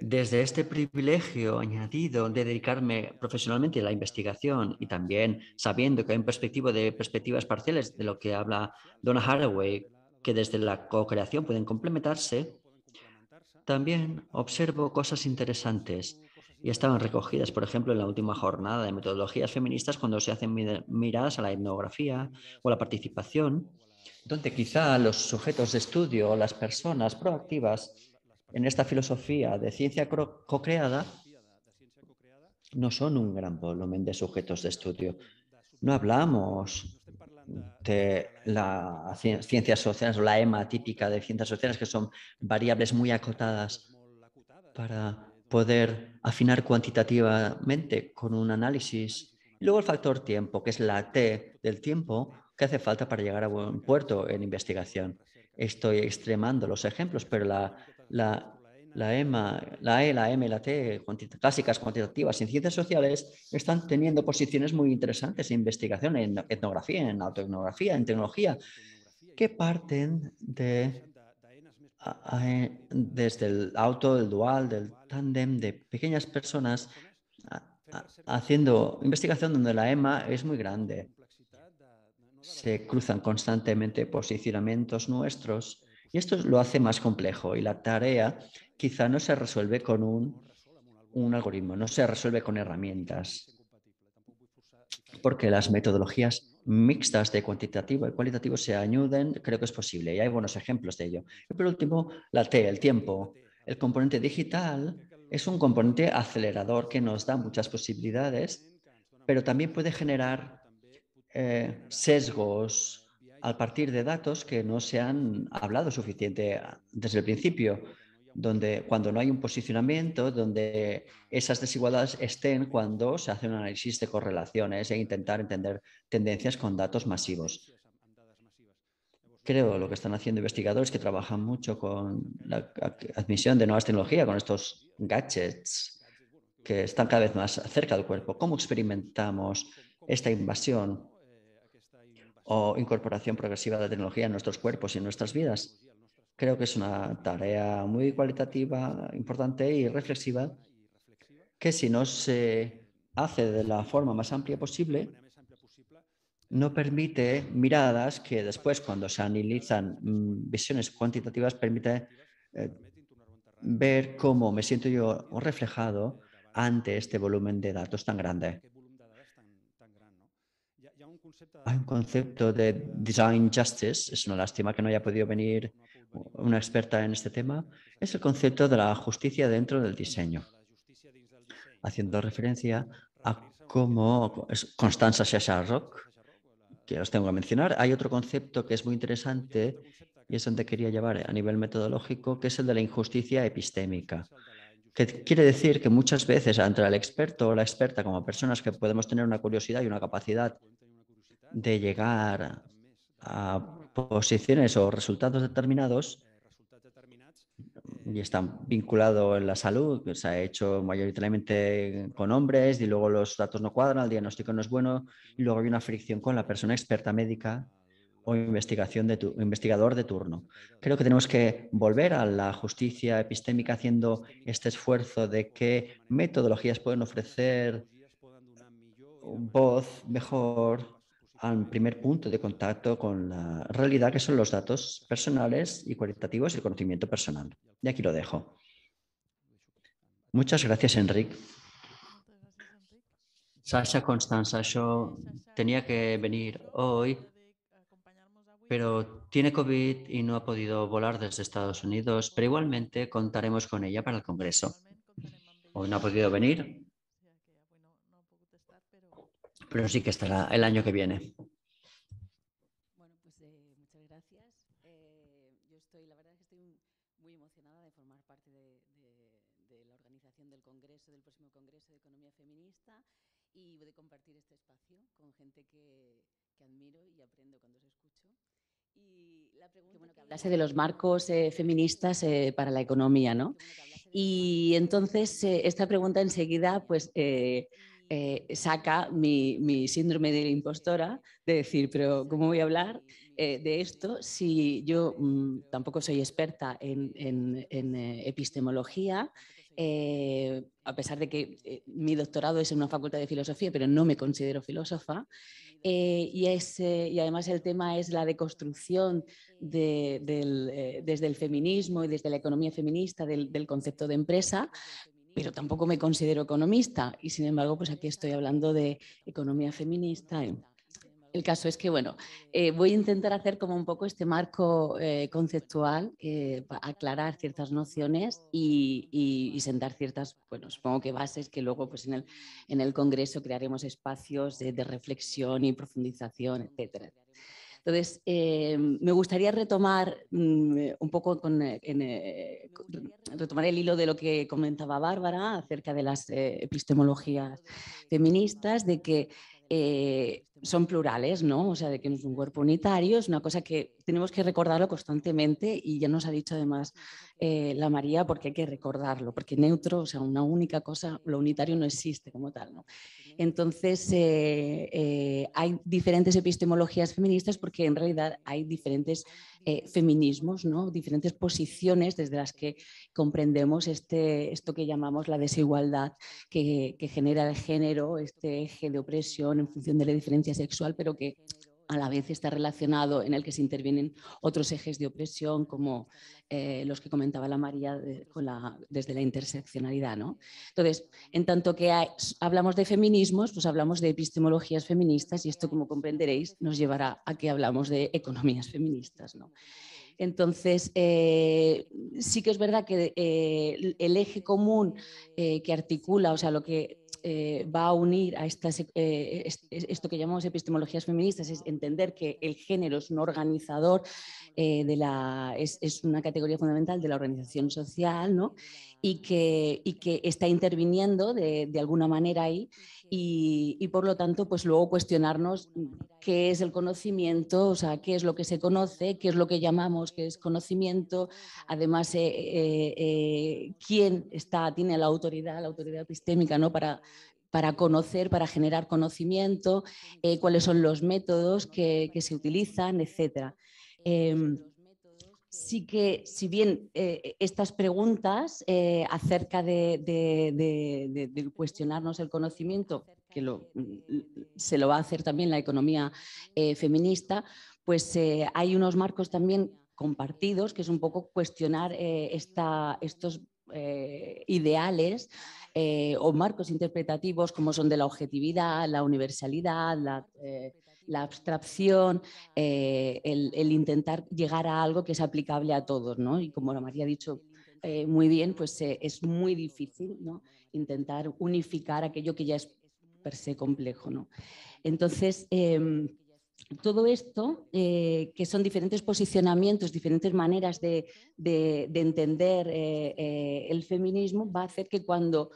Speaker 2: Desde este privilegio añadido de dedicarme profesionalmente a la investigación y también sabiendo que hay un perspectivo de perspectivas parciales de lo que habla Donna Haraway, que desde la co-creación pueden complementarse, también observo cosas interesantes y estaban recogidas, por ejemplo, en la última jornada de metodologías feministas cuando se hacen miradas a la etnografía o la participación, donde quizá los sujetos de estudio o las personas proactivas en esta filosofía de ciencia co-creada no son un gran volumen de sujetos de estudio. No hablamos de las ciencias sociales o la EMA típica de ciencias sociales, que son variables muy acotadas para poder afinar cuantitativamente con un análisis. Y luego el factor tiempo, que es la T del tiempo que hace falta para llegar a buen puerto en investigación. Estoy extremando los ejemplos, pero la la, la EMA, la E, la M, la T, clásicas cuantitativas en ciencias sociales, están teniendo posiciones muy interesantes en investigación, en etnografía, en autoetnografía, en tecnología, que parten de desde el auto, el dual, del tándem, de pequeñas personas haciendo investigación donde la EMA es muy grande. Se cruzan constantemente posicionamientos nuestros Y esto lo hace más complejo y la tarea quizá no se resuelve con un, algoritmo, no se resuelve con herramientas, porque las metodologías mixtas de cuantitativo y cualitativo se añuden, creo que es posible y hay buenos ejemplos de ello. Y por último, la T, el tiempo. El componente digital es un componente acelerador que nos da muchas posibilidades, pero también puede generar eh, sesgos al partir de datos que no se han hablado suficiente desde el principio donde cuando no hay un posicionamiento, donde esas desigualdades estén cuando se hace un análisis de correlaciones e intentar entender tendencias con datos masivos. Creo lo que están haciendo investigadores que trabajan mucho con la admisión de nuevas tecnologías, con estos gadgets que están cada vez más cerca del cuerpo. ¿Cómo experimentamos esta invasión o incorporación progresiva de tecnología en nuestros cuerpos y en nuestras vidas? Creo que es una tarea muy cualitativa, importante y reflexiva, que si no se hace de la forma más amplia posible, no permite miradas que después, cuando se analizan mm, visiones cuantitativas, permite eh, ver cómo me siento yo reflejado ante este volumen de datos tan grande. Hay un concepto de design justice, es una lástima que no haya podido venir una experta en este tema, es el concepto de la justicia dentro del diseño, haciendo referencia a cómo Constanza Shasharrock, que os tengo que mencionar. Hay otro concepto que es muy interesante y es donde quería llevar a nivel metodológico, que es el de la injusticia epistémica, que quiere decir que muchas veces entre el experto o la experta como personas que podemos tener una curiosidad y una capacidad de llegar a posiciones o resultados determinados y están vinculados en la salud, se ha hecho mayoritariamente con hombres y luego los datos no cuadran, el diagnóstico no es bueno y luego hay una fricción con la persona experta médica o investigación de tu, investigador de turno. Creo que tenemos que volver a la justicia epistémica haciendo este esfuerzo de qué metodologías pueden ofrecer voz mejor al primer punto de contacto con la realidad, que son los datos personales y cualitativos y el conocimiento personal. Y aquí lo dejo. Muchas gracias, Enrique. Sasha Constanza, yo tenía que venir hoy, pero tiene COVID y no ha podido volar desde Estados Unidos, pero igualmente contaremos con ella para el Congreso. Hoy no ha podido venir, pero sí que estará el año que viene.
Speaker 3: Bueno, pues eh, muchas gracias. Eh, yo estoy, la verdad es que estoy muy emocionada de formar parte de, de, de, la organización del Congreso, del próximo Congreso de Economía Feminista y de compartir este espacio con gente que, que admiro y aprendo cuando os escucho. Y la pregunta que, bueno, que hablase de los marcos eh, feministas eh, para la economía, ¿no? Y entonces eh, esta pregunta enseguida, pues eh, saca mi, mi, síndrome de la impostora de decir, pero ¿cómo voy a hablar eh, de esto si yo mmm, tampoco soy experta en, en, eh, epistemología? A pesar de que mi doctorado es en una facultad de filosofía, pero no me considero filósofa. Y, es, y, además el tema es la deconstrucción de, del, desde el feminismo y desde la economía feminista del concepto de empresa, pero tampoco me considero economista y sin embargo pues aquí estoy hablando de economía feminista. El caso es que, bueno, eh, voy a intentar hacer como un poco este marco eh, conceptual, eh, para aclarar ciertas nociones y, y, y, sentar ciertas, bueno, supongo que bases que luego pues en el, en el Congreso crearemos espacios de, de reflexión y profundización, etcétera. Entonces, eh, me gustaría retomar mmm, un poco con, eh, en, eh, retomar el hilo de lo que comentaba Bárbara acerca de las eh, epistemologías feministas, de que eh, son plurales, ¿no? O sea, de que no es un cuerpo unitario, es una cosa que tenemos que recordarlo constantemente y ya nos ha dicho además eh, la María porque hay que recordarlo, porque neutro, o sea, una única cosa, lo unitario no existe como tal, ¿no? Entonces, eh, eh, hay diferentes epistemologías feministas porque en realidad hay diferentes feminismos, ¿no? diferentes posiciones desde las que comprendemos este, esto que llamamos la desigualdad que, que genera el género, este eje de opresión en función de la diferencia sexual, pero que a la vez está relacionado en el que se intervienen otros ejes de opresión como eh, los que comentaba la María con la, desde la interseccionalidad. ¿no? Entonces, en tanto que hablamos de feminismos, pues hablamos de epistemologías feministas y esto, como comprenderéis, nos llevará a que hablamos de economías feministas. ¿no? Entonces, eh, sí que es verdad que eh, el eje común que articula, o sea, lo que eh, va a unir a estas, eh, esto que llamamos epistemologías feministas, es entender que el género es un organizador, eh, de la, es, una categoría fundamental de la organización social ¿no? y, que, y que está interviniendo de, de alguna manera ahí y, por lo tanto pues luego cuestionarnos qué es el conocimiento, o sea, qué es lo que se conoce, qué es lo que llamamos que es conocimiento, además quién está, tiene la autoridad, la autoridad epistémica ¿no? para, para conocer, para generar conocimiento, eh, cuáles son los métodos que, se utilizan, etc. Sí que, si bien eh, estas preguntas eh, acerca de, cuestionarnos el conocimiento, que se lo va a hacer también la economía feminista, pues hay unos marcos también compartidos, que es un poco cuestionar estos ideales eh, o marcos interpretativos como son de la objetividad, la universalidad, la, eh, abstracción, eh, el, intentar llegar a algo que es aplicable a todos. ¿no? Y como la María ha dicho muy bien, pues es muy difícil ¿no? intentar unificar aquello que ya es per se complejo. ¿no? Entonces, em, todo esto, eh, que son diferentes posicionamientos, diferentes maneras de, entender eh, eh, el feminismo, va a hacer que cuando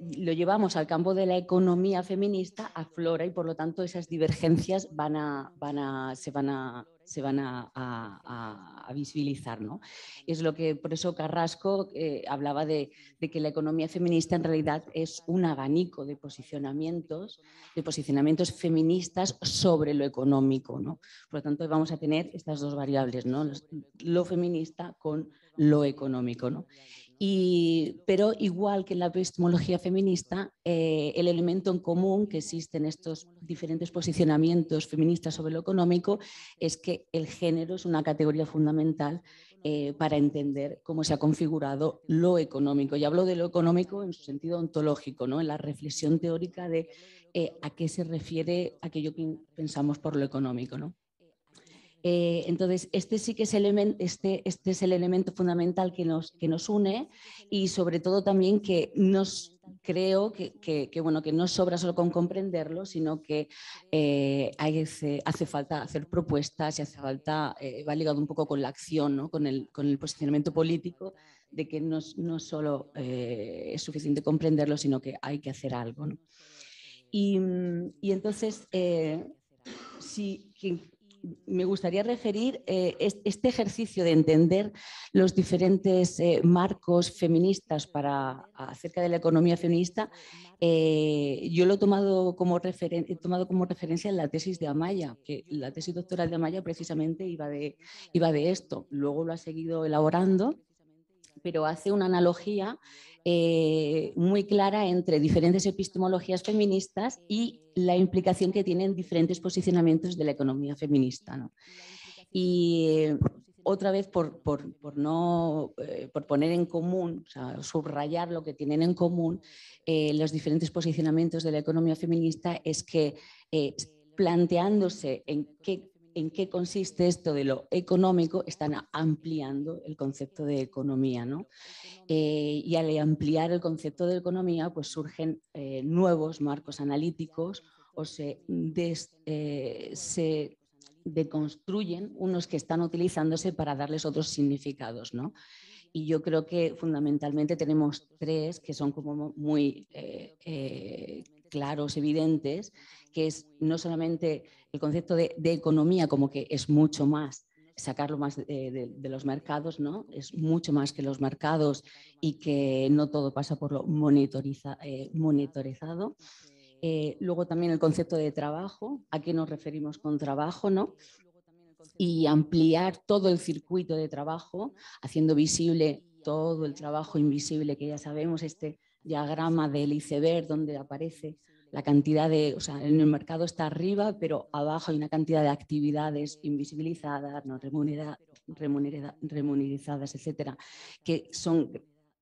Speaker 3: lo llevamos al campo de la economía feminista, aflora y por lo tanto esas divergencias van a, van a, se van a, se van a, visibilizar. ¿no? Es lo que, por eso Carrasco eh, hablaba de, que la economía feminista en realidad es un abanico de posicionamientos, de posicionamientos feministas sobre lo económico. ¿no? Por lo tanto, vamos a tener estas dos variables, ¿no? lo feminista con lo económico. ¿no? Pero igual que en la epistemología feminista, eh, el elemento en común que existe en estos diferentes posicionamientos feministas sobre lo económico es que el género es una categoría fundamental eh, para entender cómo se ha configurado lo económico. Y hablo de lo económico en su sentido ontológico, ¿no? en la reflexión teórica de eh, a qué se refiere aquello que pensamos por lo económico. ¿no? Eh, entonces, este sí que es, este, este es el elemento fundamental que nos, que nos une y sobre todo también que nos creo que, que, bueno, que no sobra solo con comprenderlo, sino que eh, hace, hace, falta hacer propuestas y hace falta, eh, va ligado un poco con la acción, ¿no? con, el, con, el, posicionamiento político, de que no, no solo es suficiente comprenderlo, sino que hay que hacer algo. Y, y, entonces, si me gustaría referir eh, este ejercicio de entender los diferentes eh, marcos feministas para, acerca de la economía feminista. Eh, yo lo he tomado, como he tomado como referencia en la tesis de Amaya, que la tesis doctoral de Amaya precisamente iba de, iba de esto. Luego lo ha seguido elaborando, pero hace una analogía eh, muy clara entre diferentes epistemologías feministas y la implicación que tienen diferentes posicionamientos de la economía feminista. Y otra vez, por, no, eh, por poner en común, subrayar lo que tienen en común eh, los diferentes posicionamientos de la economía feminista, es que planteándose en qué en qué consiste esto de lo económico, están ampliando el concepto de economía. ¿no? Eh, y al ampliar el concepto de economía, pues surgen eh, nuevos marcos analíticos o se, eh, se, deconstruyen unos que están utilizándose para darles otros significados. ¿no? Y yo creo que fundamentalmente tenemos tres que son como muy claros, evidentes, que es no solamente el concepto de, economía como que es mucho más sacarlo más de, los mercados, ¿no? Es mucho más que los mercados y que no todo pasa por lo monitoriza, eh, monitorizado. Eh, luego también el concepto de trabajo, a qué nos referimos con trabajo, ¿no? Y ampliar todo el circuito de trabajo, haciendo visible todo el trabajo invisible que ya sabemos, este diagrama del iceberg donde aparece la cantidad de, o sea, en el mercado está arriba, pero abajo hay una cantidad de actividades invisibilizadas, no remuneradas, etcétera, que son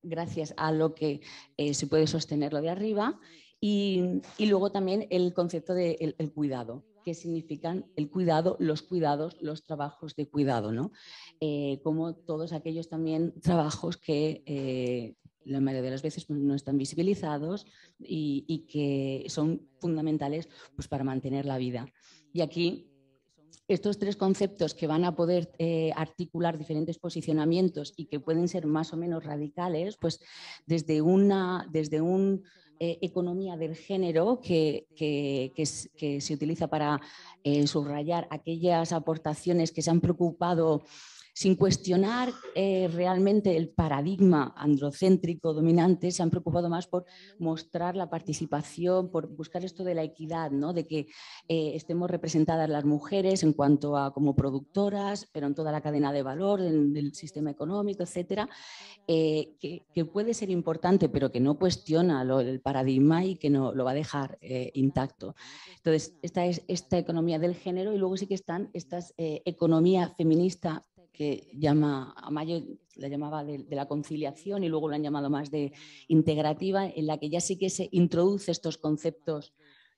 Speaker 3: gracias a lo que eh, se puede sostener lo de arriba. Y, luego también el concepto de el, cuidado, que significan el cuidado, los cuidados, los trabajos de cuidado, ¿no? Eh, como todos aquellos también trabajos que eh, la mayoría de las veces pues, no están visibilizados y, que son fundamentales pues, para mantener la vida. Y aquí estos tres conceptos que van a poder eh, articular diferentes posicionamientos y que pueden ser más o menos radicales, pues desde una desde un eh, economía del género que, que, se utiliza para eh, subrayar aquellas aportaciones que se han preocupado sin cuestionar eh, realmente el paradigma androcéntrico dominante, se han preocupado más por mostrar la participación, por buscar esto de la equidad, ¿no? de que eh, estemos representadas las mujeres en cuanto a como productoras, pero en toda la cadena de valor, en el sistema económico, etcétera, eh, que, puede ser importante, pero que no cuestiona el paradigma y que no lo va a dejar intacto. Entonces, esta es esta economía del género y luego sí que están estas economía feminista que llama, a Mayo la llamaba de, la conciliación y luego lo han llamado más de integrativa, en la que ya sí que se introduce estos conceptos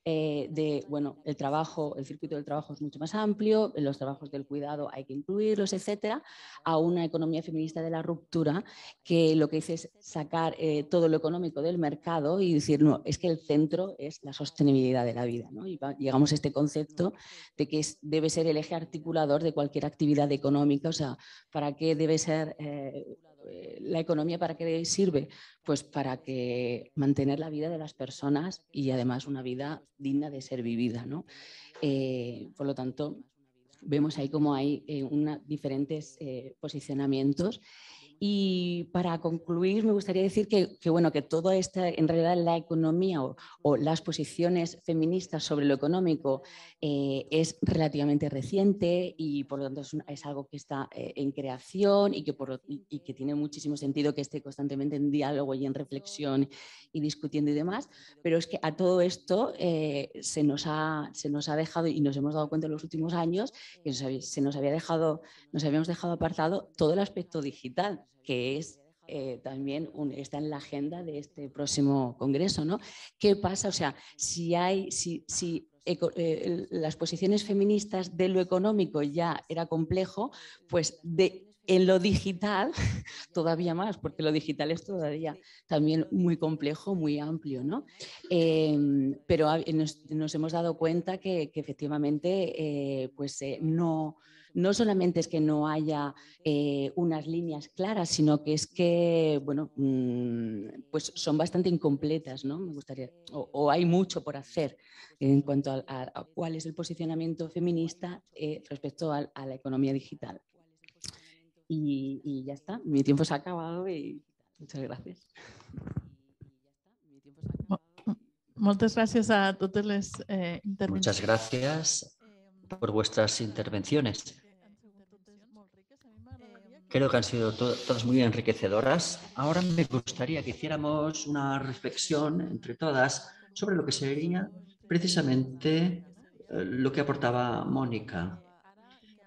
Speaker 3: eh, de, bueno, el trabajo, el circuito del trabajo es mucho más amplio, los trabajos del cuidado hay que incluirlos, etcétera, a una economía feminista de la ruptura que lo que dice es sacar eh, todo lo económico del mercado y decir, no, es que el centro es la sostenibilidad de la vida, ¿no? Y llegamos a este concepto de que debe ser el eje articulador de cualquier actividad económica, o sea, para qué debe ser... Eh, la economía para qué sirve? Pues para que mantener la vida de las personas y además una vida digna de ser vivida. ¿no? Eh, por lo tanto, vemos ahí como hay eh, diferentes eh, posicionamientos y para concluir, me gustaría decir que, bueno, que todo esta, en realidad la economía o, las posiciones feministas sobre lo económico eh, es relativamente reciente y por lo tanto es, algo que está eh, en creación y que, por, y, que tiene muchísimo sentido que esté constantemente en diálogo y en reflexión y discutiendo y demás. Pero es que a todo esto eh, se, nos ha, se nos ha dejado y nos hemos dado cuenta en los últimos años que se nos había dejado, nos habíamos dejado apartado todo el aspecto digital que es eh, también está en la agenda de este próximo congreso, ¿no? ¿Qué pasa? O sea, si hay, si, si eh, las posiciones feministas de lo económico ya era complejo, pues de en lo digital todavía más, porque lo digital es todavía también muy complejo, muy amplio, ¿no? Em, pero nos, hemos dado cuenta que, efectivamente eh, pues, no, no solamente es que no haya eh, unas líneas claras, sino que es que, bueno, mm, pues son bastante incompletas, ¿no? Me gustaría, o, hay mucho por hacer en cuanto a, cuál es el posicionamiento feminista eh, respecto a, la economía digital. Y, ya está, mi tiempo se ha acabado y muchas gracias.
Speaker 1: Muchas gracias a todas las eh,
Speaker 2: Muchas gracias por vuestras intervenciones. Creo que han sido todas muy enriquecedoras. Ahora me gustaría que hiciéramos una reflexión entre todas sobre lo que sería precisamente eh, lo que aportaba Mónica,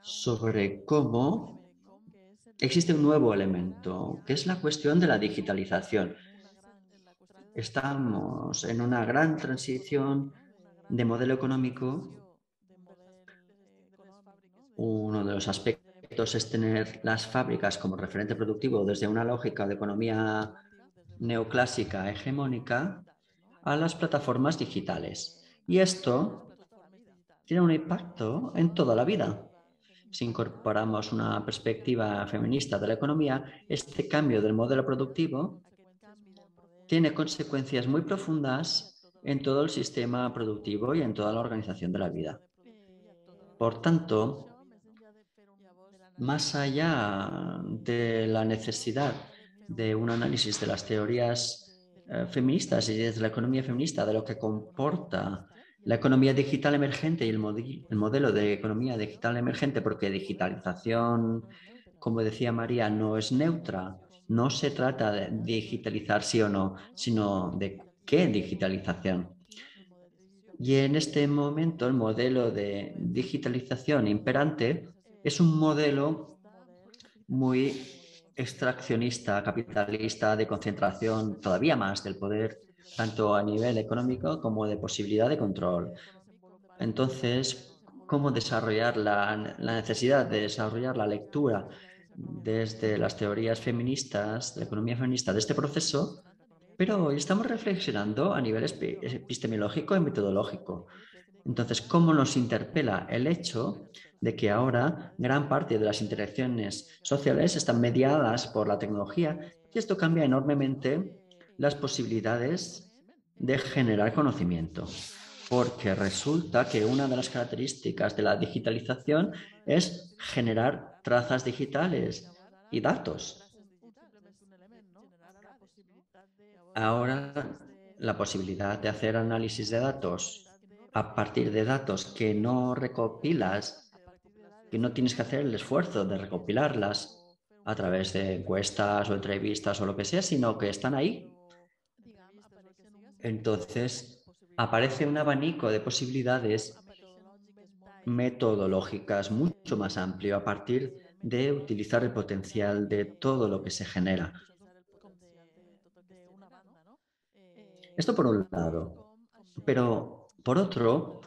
Speaker 2: sobre cómo existe un nuevo elemento, que es la cuestión de la digitalización. Estamos en una gran transición de modelo económico uno de los aspectos es tener las fábricas como referente productivo desde una lógica de economía neoclásica hegemónica a las plataformas digitales. Y esto tiene un impacto en toda la vida. Si incorporamos una perspectiva feminista de la economía, este cambio del modelo productivo tiene consecuencias muy profundas en todo el sistema productivo y en toda la organización de la vida. Por tanto, más allá de la necesidad de un análisis de las teorías eh, feministas y de la economía feminista, de lo que comporta la economía digital emergente y el, el modelo de economía digital emergente, porque digitalización, como decía María, no es neutra, no se trata de digitalizar sí o no, sino de qué digitalización. Y en este momento el modelo de digitalización imperante es un modelo muy extraccionista, capitalista, de concentración todavía más del poder, tanto a nivel económico como de posibilidad de control. Entonces, ¿cómo desarrollar la, necesidad de desarrollar la lectura desde las teorías feministas, la economía feminista de este proceso? Pero hoy estamos reflexionando a nivel epistemológico y metodológico. Entonces, ¿cómo nos interpela el hecho de que ahora gran parte de las interacciones sociales están mediadas por la tecnología y esto cambia enormemente las posibilidades de generar conocimiento? Porque resulta que una de las características de la digitalización es generar trazas digitales y datos. Ahora la posibilidad de hacer análisis de datos a partir de datos que no recopilas, que no tienes que hacer el esfuerzo de recopilarlas a través de encuestas o entrevistas o lo que sea, sino que están ahí. Entonces, aparece un abanico de posibilidades metodológicas mucho más amplio a partir de utilizar el potencial de todo lo que se genera. Esto por un lado. Pero por otro,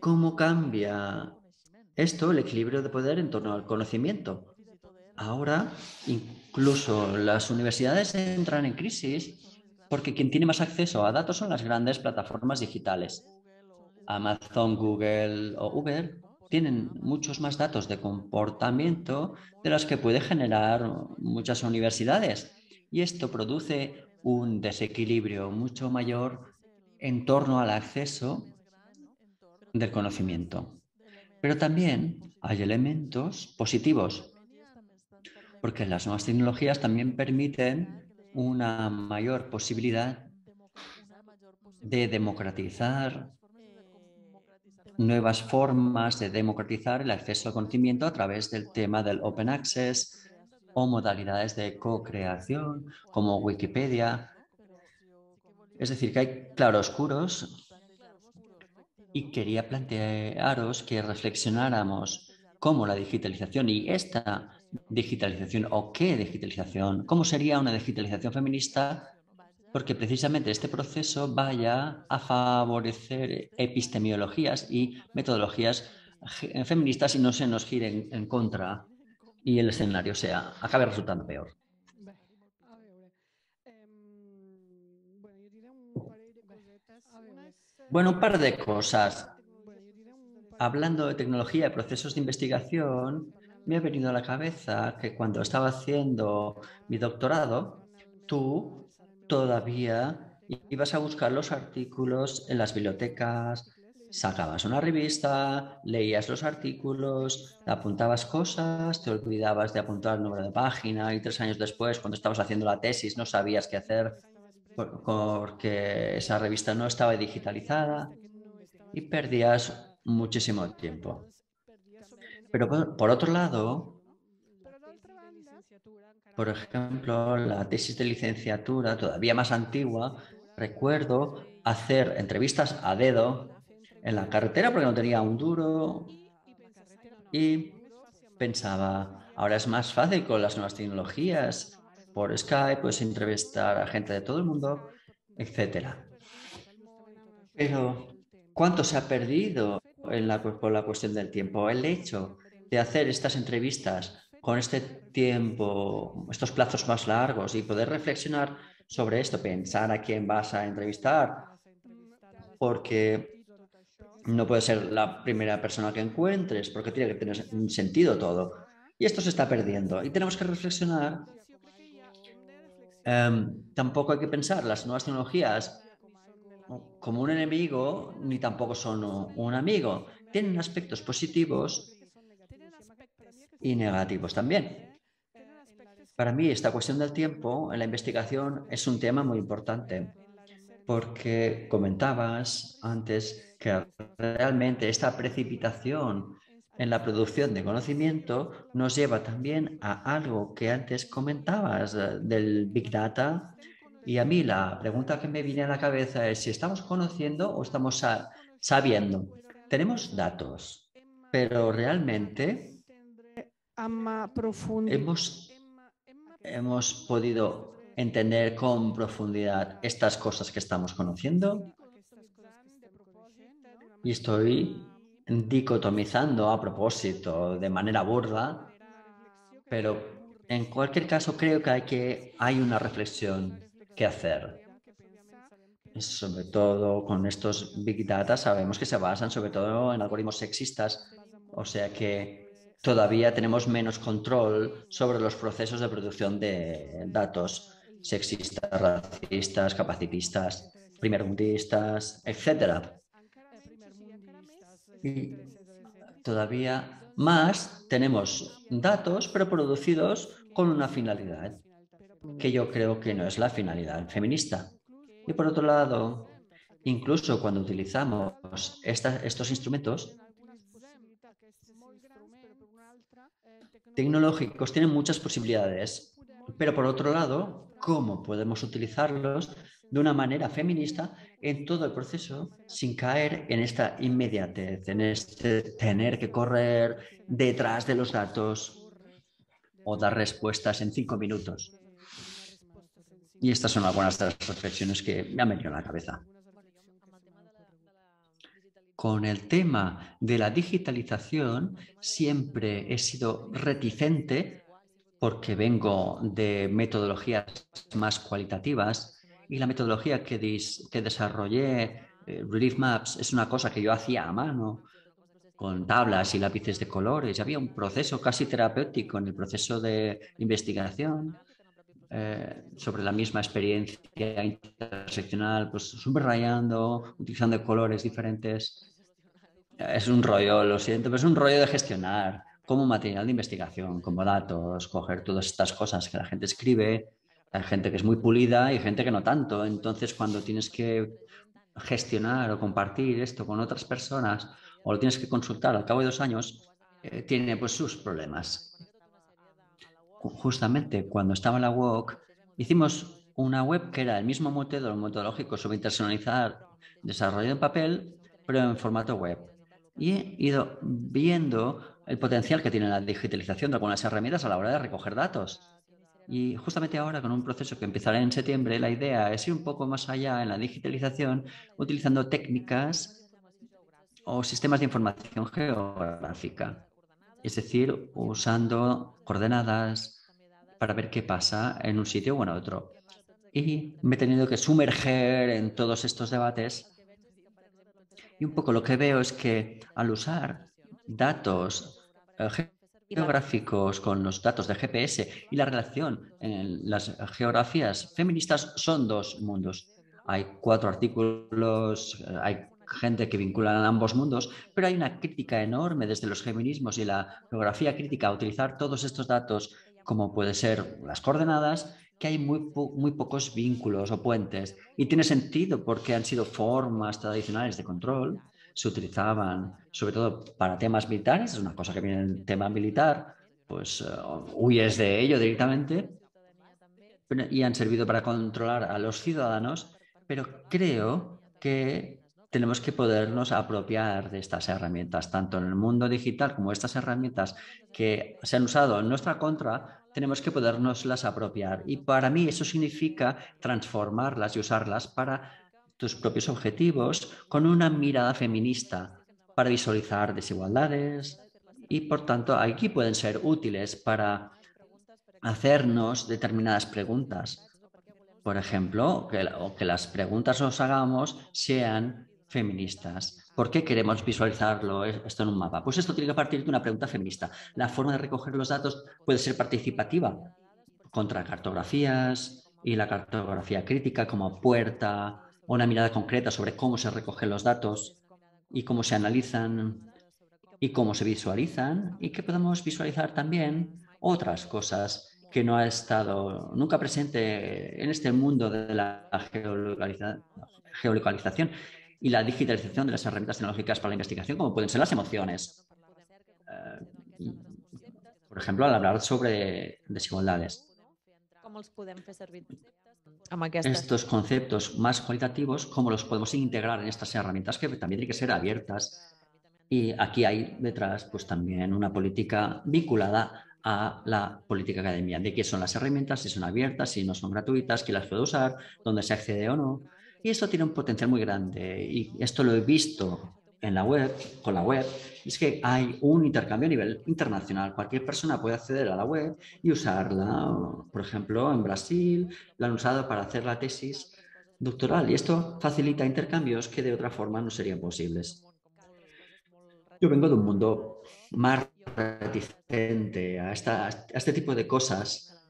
Speaker 2: ¿cómo cambia esto el equilibrio de poder en torno al conocimiento? Ahora, incluso las universidades entran en crisis porque quien tiene más acceso a datos son las grandes plataformas digitales. Amazon, Google o Uber tienen muchos más datos de comportamiento de los que puede generar muchas universidades. Y esto produce un desequilibrio mucho mayor en torno al acceso del conocimiento. Pero también hay elementos positivos, porque las nuevas tecnologías también permiten una mayor posibilidad de democratizar nuevas formas de democratizar el acceso al conocimiento a través del tema del Open Access, o modalidades de co-creación como Wikipedia. Es decir, que hay claroscuros y quería plantearos que reflexionáramos cómo la digitalización y esta digitalización o qué digitalización, cómo sería una digitalización feminista, porque precisamente este proceso vaya a favorecer epistemologías y metodologías feministas y no se nos giren en contra y el escenario sea, acabe resultando peor. Bueno, un par de cosas. Hablando de tecnología y procesos de investigación, me ha venido a la cabeza que cuando estaba haciendo mi doctorado, tú todavía ibas a buscar los artículos en las bibliotecas, sacabas una revista, leías los artículos, apuntabas cosas, te olvidabas de apuntar el número de página y tres años después, cuando estabas haciendo la tesis, no sabías qué hacer porque esa revista no estaba digitalizada y perdías muchísimo tiempo. Pero por, otro lado, por ejemplo, la tesis de licenciatura, todavía más antigua, recuerdo hacer entrevistas a dedo en la carretera porque no tenía un duro y pensaba, ahora es más fácil con las nuevas tecnologías, por Skype puedes entrevistar a gente de todo el mundo, etcétera. Pero, ¿cuánto se ha perdido en la, con la cuestión del tiempo? El hecho de hacer estas entrevistas con este tiempo, estos plazos más largos y poder reflexionar sobre esto, pensar a quién vas a entrevistar, porque no puede ser la primera persona que encuentres porque tiene que tener un sentido todo. Y esto se está perdiendo. Y tenemos que reflexionar. Em, tampoco hay que pensar las nuevas tecnologías como un enemigo ni tampoco son un amigo. Tienen aspectos positivos y negativos también. Para mí esta cuestión del tiempo en la investigación es un tema muy importante porque comentabas antes que realmente esta precipitación en la producción de conocimiento nos lleva también a algo que antes comentabas eh, del Big Data Y a mí la pregunta que me viene a la cabeza es si estamos conociendo o estamos sabiendo. Tenemos datos, pero realmente hemos, hemos podido entender con profundidad estas cosas que estamos conociendo. Y estoy dicotomizando a propósito de manera burda, pero en cualquier caso creo que hay, una reflexión que hacer. Sobre todo con estos Big Data sabemos que se basan sobre todo en algoritmos sexistas, o sea que todavía tenemos menos control sobre los procesos de producción de datos sexistas, racistas, capacitistas, primermundistas, etcétera. Y todavía más tenemos datos, pero producidos con una finalidad, que yo creo que no es la finalidad feminista. Y por otro lado, incluso cuando utilizamos estos instrumentos tecnológicos, tienen muchas posibilidades. Pero por otro lado, ¿cómo podemos utilizarlos de una manera feminista en todo el proceso sin caer en esta inmediatez, en este tener que correr detrás de los datos o dar respuestas en cinco minutos. Y estas son algunas de las reflexiones que me han venido a la cabeza. Con el tema de la digitalización siempre he sido reticente porque vengo de metodologías más cualitativas y la metodología que, que desarrollé, eh, Relief Maps, es una cosa que yo hacía a mano, con tablas y lápices de colores. Había un proceso casi terapéutico en el proceso de investigación eh, sobre la misma experiencia interseccional, pues subrayando, utilizando colores diferentes. Es un rollo, lo siento, pero es un rollo de gestionar como material de investigación, como datos, coger todas estas cosas que la gente escribe hay gente que es muy pulida y gente que no tanto. Entonces, cuando tienes que gestionar o compartir esto con otras personas o lo tienes que consultar al cabo de dos años, eh, tiene pues sus problemas. Justamente cuando estaba en la WOC, hicimos una web que era el mismo modelo metodológico sobre internacionalizar desarrollo en papel, pero en formato web. Y he ido viendo el potencial que tiene la digitalización de algunas herramientas a la hora de recoger datos. Y justamente ahora, con un proceso que empezará en septiembre, la idea es ir un poco más allá en la digitalización, utilizando técnicas o sistemas de información geográfica. Es decir, usando coordenadas para ver qué pasa en un sitio o en otro. Y me he tenido que sumerger en todos estos debates. Y un poco lo que veo es que al usar datos eh, geográficos con los datos de GPS y la relación en las geografías feministas son dos mundos. Hay cuatro artículos, hay gente que vincula ambos mundos, pero hay una crítica enorme desde los feminismos y la geografía crítica a utilizar todos estos datos como puede ser las coordenadas, que hay muy, muy pocos vínculos o puentes. Y tiene sentido porque han sido formas tradicionales de control se utilizaban sobre todo para temas militares, es una cosa que viene el tema militar, pues eh, huyes de ello directamente y han servido para controlar a los ciudadanos, pero creo que tenemos que podernos apropiar de estas herramientas, tanto en el mundo digital como estas herramientas que se han usado en nuestra contra, tenemos que podernoslas apropiar. Y para mí eso significa transformarlas y usarlas para tus propios objetivos con una mirada feminista para visualizar desigualdades y, por tanto, aquí pueden ser útiles para hacernos determinadas preguntas. Por ejemplo, que, que las preguntas nos hagamos sean feministas. ¿Por qué queremos visualizarlo esto en un mapa? Pues esto tiene que partir de una pregunta feminista. La forma de recoger los datos puede ser participativa, contra cartografías y la cartografía crítica como puerta una mirada concreta sobre cómo se recogen los datos y cómo se analizan y cómo se visualizan y que podamos visualizar también otras cosas que no ha estado nunca presente en este mundo de la geolocalización y la digitalización de las herramientas tecnológicas para la investigación, como pueden ser las emociones. Eh, por ejemplo, al hablar sobre desigualdades. Estos conceptos más cualitativos, cómo los podemos integrar en estas herramientas que también tienen que ser abiertas. Y aquí hay detrás pues también una política vinculada a la política academia, de qué son las herramientas, si son abiertas, si no son gratuitas, quién las puede usar, dónde se accede o no. Y eso tiene un potencial muy grande. Y esto lo he visto en la web, con la web, es que hay un intercambio a nivel internacional. Cualquier persona puede acceder a la web y usarla. Por ejemplo, en Brasil la han usado para hacer la tesis doctoral y esto facilita intercambios que de otra forma no serían posibles. Yo vengo de un mundo más reticente a, esta, a este tipo de cosas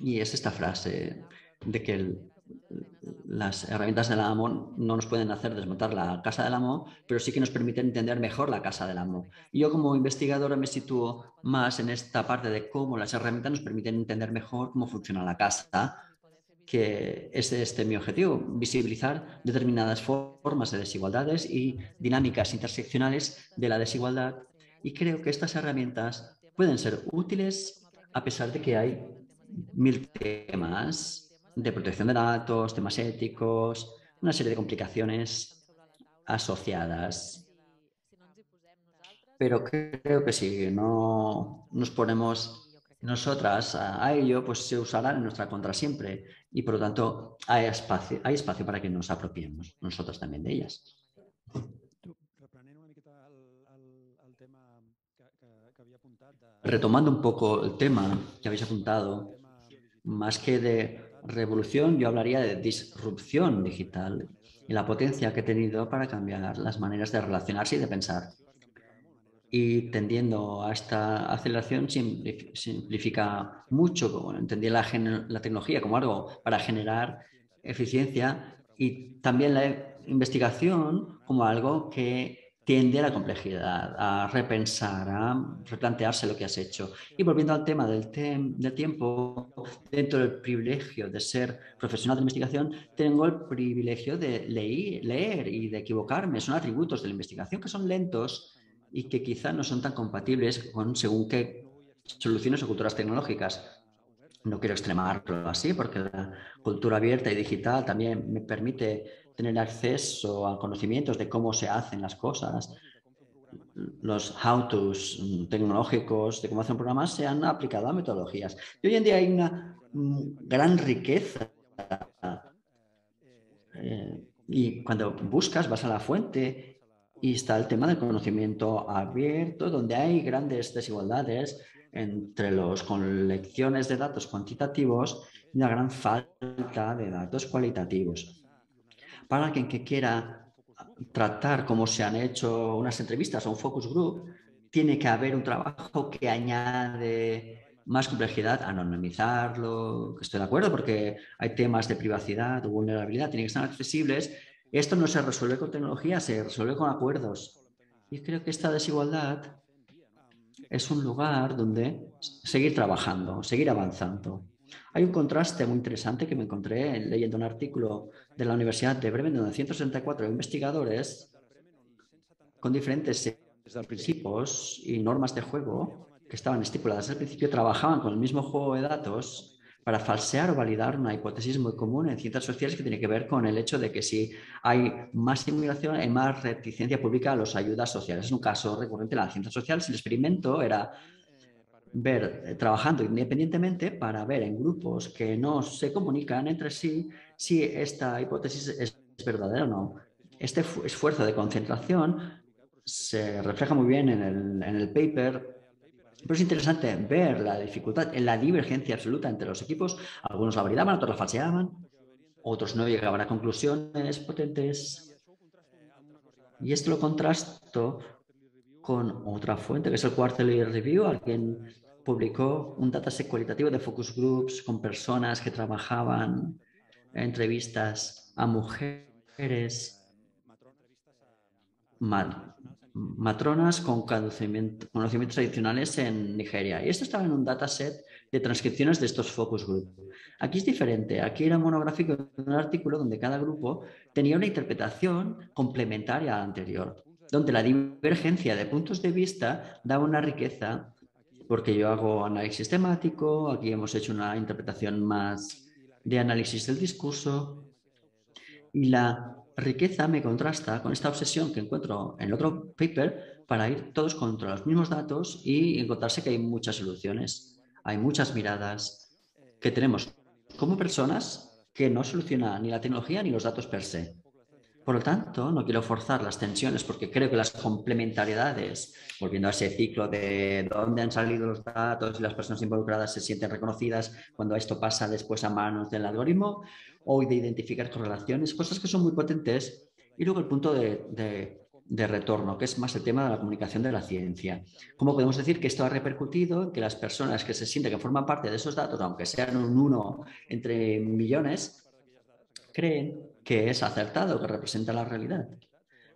Speaker 2: y es esta frase de que el, las herramientas del amo no nos pueden hacer desmontar la casa del amo, pero sí que nos permiten entender mejor la casa del amo. Yo como investigadora me sitúo más en esta parte de cómo las herramientas nos permiten entender mejor cómo funciona la casa, que es este mi objetivo, visibilizar determinadas formas de desigualdades y dinámicas interseccionales de la desigualdad. Y creo que estas herramientas pueden ser útiles a pesar de que hay mil temas de protección de datos, temas éticos, una serie de complicaciones asociadas. Pero creo que si no nos ponemos nosotras a ello, pues se usarán en nuestra contra siempre y por lo tanto hay espacio, hay espacio para que nos apropiemos nosotros también de ellas. Retomando un poco el tema que habéis apuntado, más que de revolución, yo hablaría de disrupción digital y la potencia que ha tenido para cambiar las maneras de relacionarse y de pensar. Y tendiendo a esta aceleración simplifica mucho, como entendí la tecnología como algo para generar eficiencia y también la investigación como algo que tiende a la complejidad, a repensar, a replantearse lo que has hecho. Y volviendo al tema del, del tiempo, dentro del privilegio de ser profesional de investigación, tengo el privilegio de leer, leer y de equivocarme. Son atributos de la investigación que son lentos y que quizá no son tan compatibles con según qué soluciones o culturas tecnológicas. No quiero extremarlo así porque la cultura abierta y digital también me permite tener acceso a conocimientos de cómo se hacen las cosas, los how-tos tecnológicos de cómo hacer un programa se han aplicado a metodologías. Y hoy en día hay una mm, gran riqueza. Eh, y cuando buscas, vas a la fuente y está el tema del conocimiento abierto, donde hay grandes desigualdades entre los colecciones de datos cuantitativos y una gran falta de datos cualitativos para quien que quiera tratar cómo se han hecho unas entrevistas o un focus group, tiene que haber un trabajo que añade más complejidad, anonimizarlo, estoy de acuerdo porque hay temas de privacidad o vulnerabilidad, tienen que estar accesibles. Esto no se resuelve con tecnología, se resuelve con acuerdos. Y creo que esta desigualdad es un lugar donde seguir trabajando, seguir avanzando. Hay un contraste muy interesante que me encontré leyendo un artículo de la Universidad de Bremen, donde 164 investigadores con diferentes principios y normas de juego que estaban estipuladas al principio trabajaban con el mismo juego de datos para falsear o validar una hipótesis muy común en ciencias sociales que tiene que ver con el hecho de que si hay más inmigración hay más reticencia pública a las ayudas sociales. Es un caso recurrente en las ciencias sociales. El experimento era ver, eh, trabajando independientemente para ver en grupos que no se comunican entre sí si esta hipótesis es verdadera o no. Este esfuerzo de concentración se refleja muy bien en el, en el paper, pero es interesante ver la dificultad en la divergencia absoluta entre los equipos. Algunos la validaban, otros la falseaban, otros no llegaban a conclusiones potentes. Y esto lo contrasto con otra fuente, que es el Quarterly Review, alguien publicó un dataset cualitativo de focus groups con personas que trabajaban en entrevistas a mujeres matronas con conocimientos adicionales en Nigeria. Y esto estaba en un dataset de transcripciones de estos focus groups. Aquí es diferente. Aquí era monográfico un artículo donde cada grupo tenía una interpretación complementaria a la anterior, donde la divergencia de puntos de vista daba una riqueza porque yo hago análisis temático, aquí hemos hecho una interpretación más de análisis del discurso y la riqueza me contrasta con esta obsesión que encuentro en el otro paper para ir todos contra los mismos datos y encontrarse que hay muchas soluciones, hay muchas miradas que tenemos como personas que no soluciona ni la tecnología ni los datos per se. Por lo tanto, no quiero forzar las tensiones porque creo que las complementariedades, volviendo a ese ciclo de dónde han salido los datos y las personas involucradas se sienten reconocidas cuando esto pasa después a manos del algoritmo, o de identificar correlaciones, cosas que son muy potentes. Y luego el punto de, de retorno, que es más el tema de la comunicación de la ciencia. ¿Cómo podemos decir que esto ha repercutido en que las personas que se sienten que forman parte de esos datos, aunque sean un uno entre millones, creen que es acertado, que representa la realidad.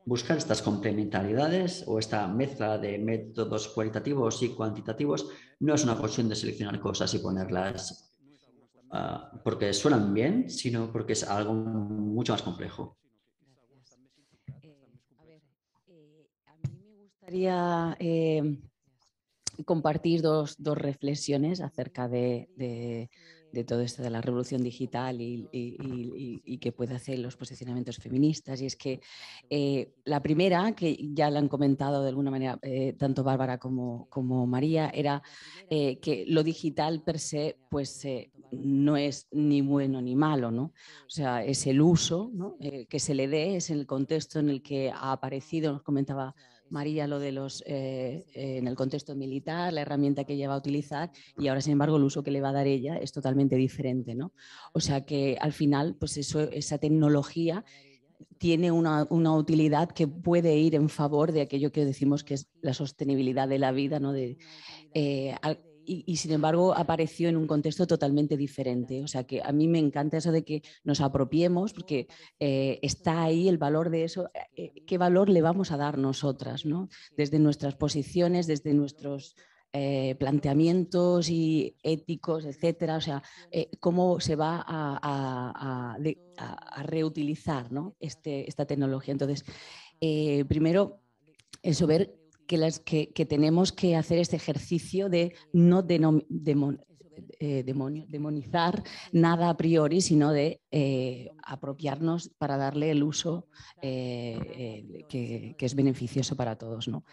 Speaker 2: Buscar estas complementariedades o esta mezcla de métodos cualitativos y cuantitativos no es una cuestión de seleccionar cosas y ponerlas ah, porque suenan bien, sino porque es algo mucho más complejo.
Speaker 3: Eh, eh, a mí me gustaría eh, compartir dos, dos, reflexiones acerca de de todo esto de la revolución digital y, y, que puede hacer los posicionamientos feministas. Y es que eh, la primera, que ya la han comentado de alguna manera eh, tanto Bárbara como, como María, era eh, que lo digital per se pues, no es ni bueno ni malo, ¿no? O sea, es el uso que se le dé, es el contexto en el que ha aparecido, nos comentaba María lo de los, eh, en el contexto militar, la herramienta que ella va a utilizar y ahora, sin embargo, el uso que le va a dar ella es totalmente diferente. ¿no? O sea que al final, pues eso, esa tecnología tiene una, utilidad que puede ir en favor de aquello que decimos que es la sostenibilidad de la vida, ¿no? de, eh, y, sin embargo apareció en un contexto totalmente diferente. O sea que a mí me encanta eso de que nos apropiemos porque eh, está ahí el valor de eso, eh, eh, qué valor le vamos a dar nosotras, ¿no? desde nuestras posiciones, desde nuestros planteamientos y éticos, etcétera, o sea, cómo se va a, reutilizar ¿no? este, esta tecnología. Entonces, primero, eso, ver que, las, que, tenemos que hacer este ejercicio de no eh, demonizar nada a priori, sino de eh, apropiarnos para darle el uso eh, que, que, es beneficioso para todos. ¿no?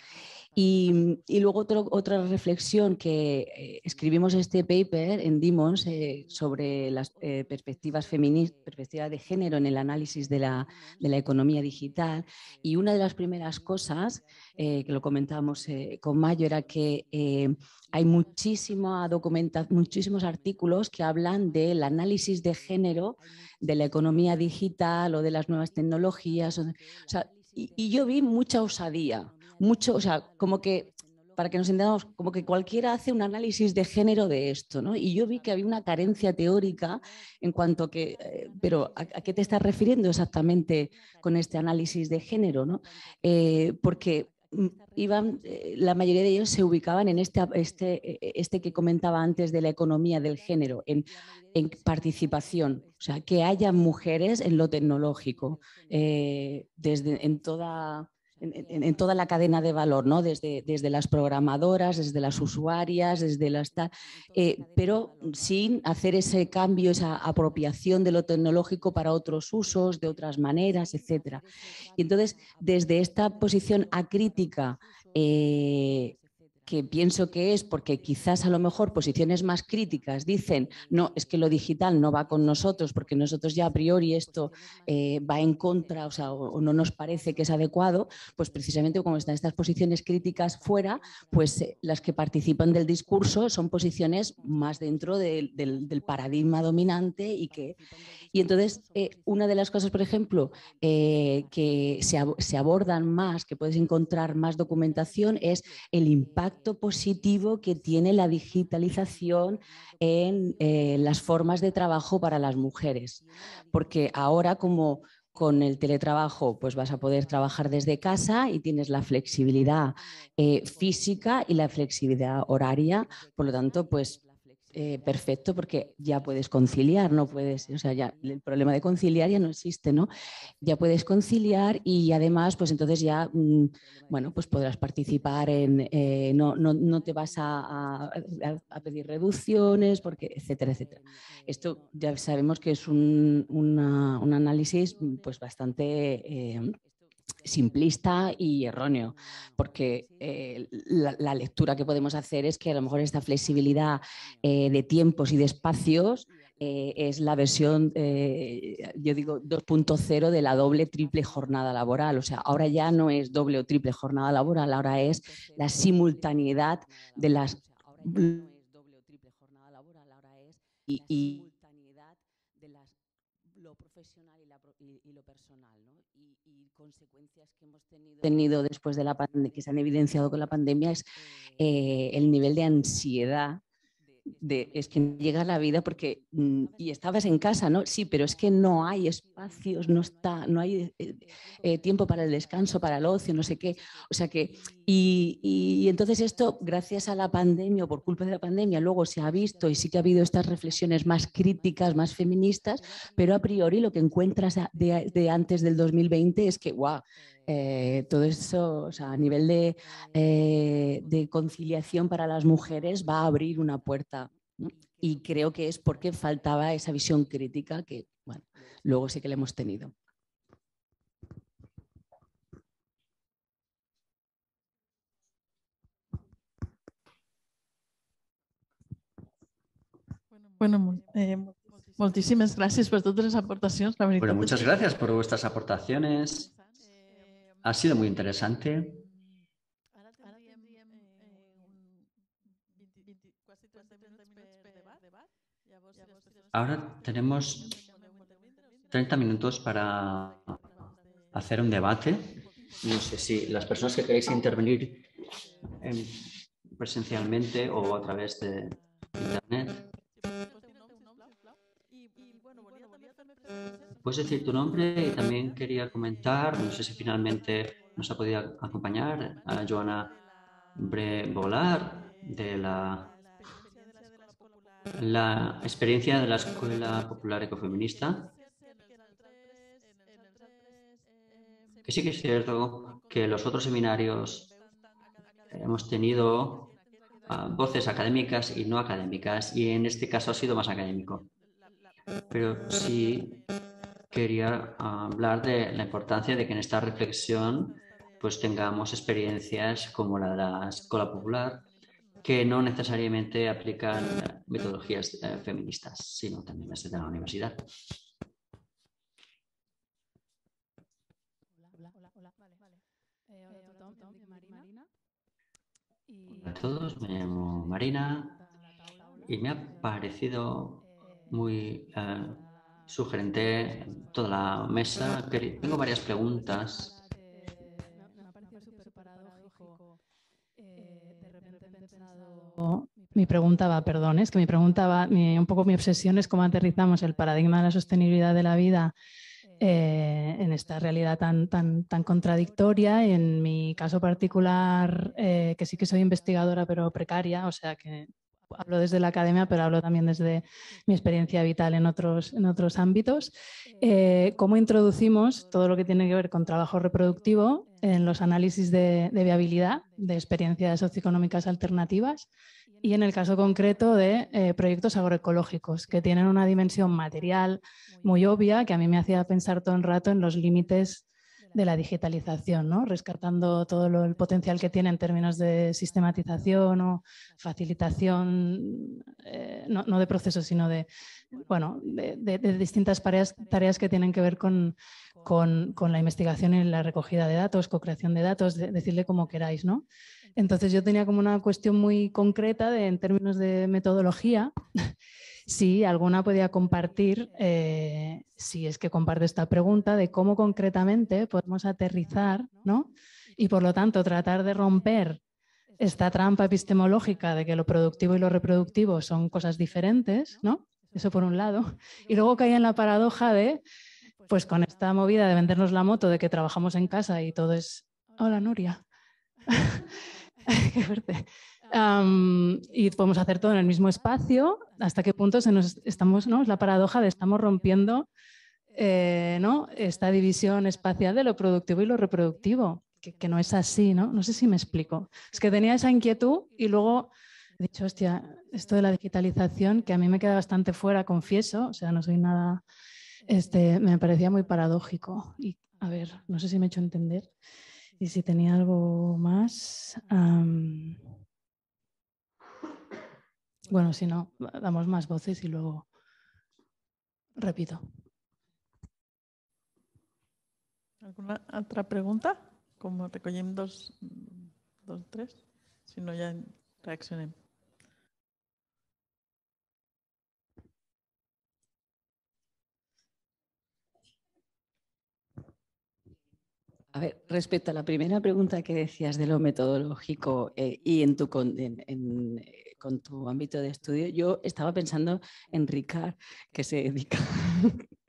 Speaker 3: Y, luego otra reflexión que eh, escribimos este paper en Dimons eh, sobre las eh, perspectivas feministas, perspectiva de género en el análisis de la, de la, economía digital. Y una de las primeras cosas que lo comentábamos con Mayo era que hay muchísima muchísimos artículos que hablan del análisis de género de la economía digital o de las nuevas tecnologías. y, y yo vi mucha osadía mucho, o sea, como que, para que nos entendamos, como que cualquiera hace un análisis de género de esto, ¿no? Y yo vi que había una carencia teórica en cuanto que, eh, pero ¿a, qué te estás refiriendo exactamente con este análisis de género, ¿no? Eh, porque mm, iban, eh, la mayoría de ellos se ubicaban en este, este, este que comentaba antes de la economía del género, en, en participación, o sea, que haya mujeres en lo tecnológico, desde en toda en, toda la cadena de valor, ¿no? desde, desde las programadoras, desde las usuarias, desde las eh, pero sin hacer ese cambio, esa apropiación de lo tecnológico para otros usos, de otras maneras, etc. Y entonces, desde esta posición acrítica eh, que pienso que es porque quizás a lo mejor posiciones más críticas dicen, no, es que lo digital no va con nosotros porque nosotros ya a priori esto eh, va en contra o, sea, o, no nos parece que es adecuado, pues precisamente como están estas posiciones críticas fuera, pues eh, las que participan del discurso son posiciones más dentro del, paradigma dominante y que... Y entonces, eh, una de las cosas, por ejemplo, que se, se abordan más, que puedes encontrar más documentación, es el impacto positivo que tiene la digitalización en eh, las formas de trabajo para las mujeres. Porque ahora como con el teletrabajo pues vas a poder trabajar desde casa y tienes la flexibilidad eh, física y la flexibilidad horaria. Por lo tanto, pues eh, perfecto porque ya puedes conciliar, no puedes, o sea, ya el problema de conciliar ya no existe, ¿no? Ya puedes conciliar y además, pues entonces ya, mm, bueno, pues podrás participar en, eh, no, no, no, te vas a, a, pedir reducciones, porque, etcétera, etcétera. Esto ya sabemos que es un, un análisis pues bastante... Eh, simplista y erróneo, porque eh, la, lectura que podemos hacer es que a lo mejor esta flexibilidad eh, de tiempos y de espacios eh, es la versión, yo digo, 2.0 de la doble, triple jornada laboral. O sea, ahora ya no es doble o triple jornada laboral, ahora es la simultaneidad de las... Y, y lo profesional y, lo personal consecuencias que hemos tenido, después de la pandemia, que se han evidenciado con la pandemia, es eh, el nivel de ansiedad de, es que llega la vida porque mm, y estabas en casa, ¿no? Sí, pero es que no hay espacios, no está, no hay eh, eh, tiempo para el descanso, para el ocio, no sé qué. O sea que y, y, entonces esto, gracias a la pandemia o por culpa de la pandemia, luego se ha visto y sí que ha habido estas reflexiones más críticas, más feministas, pero a priori lo que encuentras de, de antes del 2020 es que, guau, eh, todo eso, a nivel eh, de, conciliación para las mujeres va a abrir una puerta. Y creo que es porque faltaba esa visión crítica que, bueno, luego sí que la hemos tenido.
Speaker 1: Bueno, eh, muchísimas gracias por todas las aportaciones.
Speaker 2: bueno, muchas gracias por vuestras aportaciones. Ha sido muy interesante. Ahora tenemos 30 minutos para hacer un debate. No sé si las personas que queréis intervenir presencialmente o a través de Internet. Puedes decir tu nombre y también quería comentar, no sé si finalmente nos ha podido acompañar a Joana Brebolar de la, la experiencia de la Escuela Popular Ecofeminista. Que sí que es cierto que los otros seminarios hemos tenido ah, voces académicas y no académicas y en este caso ha sido más académico pero sí quería hablar de la importancia de que en esta reflexión pues tengamos experiencias como la de la escuela popular que no necesariamente aplican metodologías eh, feministas, sino también las de la universidad. Hola a todos, me llamo Marina y me ha parecido muy eh, sugerente toda la mesa. Tengo varias preguntas.
Speaker 4: Mi pregunta va, perdón, es que mi pregunta va, un poco mi obsesión es cómo aterrizamos el paradigma de la sostenibilidad de la vida eh, en esta realidad tan, tan, tan contradictoria. En mi caso particular, eh, que sí que soy investigadora, pero precaria, o sea que hablo desde la academia, pero hablo también desde mi experiencia vital en otros, en otros ámbitos. Eh, ¿Cómo introducimos todo lo que tiene que ver con trabajo reproductivo en los análisis de, viabilidad de experiencias socioeconómicas alternativas? Y en el caso concreto de eh, proyectos agroecológicos, que tienen una dimensión material muy obvia, que a mí me hacía pensar todo el rato en los límites de la digitalización, ¿no? rescatando todo el potencial que tiene en términos de sistematización o facilitación, eh, no, de procesos, sino de, bueno, de, distintas tareas, que tienen que ver con, con, la investigación y la recogida de datos, co-creación de datos, decirle como queráis. ¿no? Entonces yo tenía como una cuestión muy concreta de, en términos de metodología si alguna podía compartir, eh, si es que comparte esta pregunta, de cómo concretamente podemos aterrizar ¿no? y por lo tanto tratar de romper esta trampa epistemológica de que lo productivo y lo reproductivo son cosas diferentes, ¿no? Eso por un lado. Y luego caía en la paradoja de, pues con esta movida de vendernos la moto, de que trabajamos en casa y todo es... Hola, Nuria. Qué fuerte. Y podemos hacer todo en el mismo espacio. ¿Hasta qué punto estamos, ¿no? Es la paradoja de estamos rompiendo eh, ¿no? esta división espacial de lo productivo y lo reproductivo, que, no es así, ¿no? No sé si me explico. Es que tenía esa inquietud y luego he dicho, hostia, esto de la digitalización, que a mí me queda bastante fuera, confieso, o sea, no soy nada, este, me parecía muy paradójico. Y a ver, no sé si me he hecho entender. Y si tenía algo más. Bueno, si no, damos más voces y luego repito.
Speaker 1: ¿Alguna otra pregunta? Como recollim dos, dos tres, si no ya reaccionem.
Speaker 3: A ver, respecto a la primera pregunta que decías de lo metodológico eh, y en tu, eh, con tu ámbito de estudio, yo estaba pensando en Ricard, que se dedica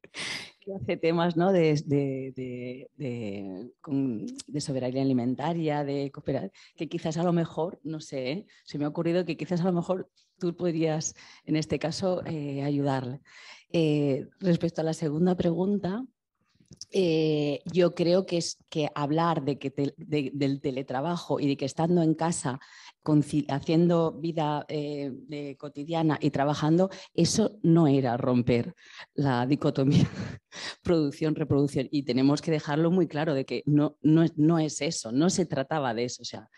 Speaker 3: hace temas ¿no? de, de, de, soberanía alimentaria, de cooperar, que quizás a lo mejor, no sé, ¿eh? se me ha ocurrido que quizás a lo mejor tú podrías, en este caso, eh, ayudarle. Eh, respecto a la segunda pregunta, yo creo que es que hablar de que del teletrabajo y de que estando en casa haciendo vida eh, cotidiana y trabajando, eso no era romper la dicotomía producción-reproducción. Y tenemos que dejarlo muy claro de que no, no, no es eso, no se trataba de eso. O sea,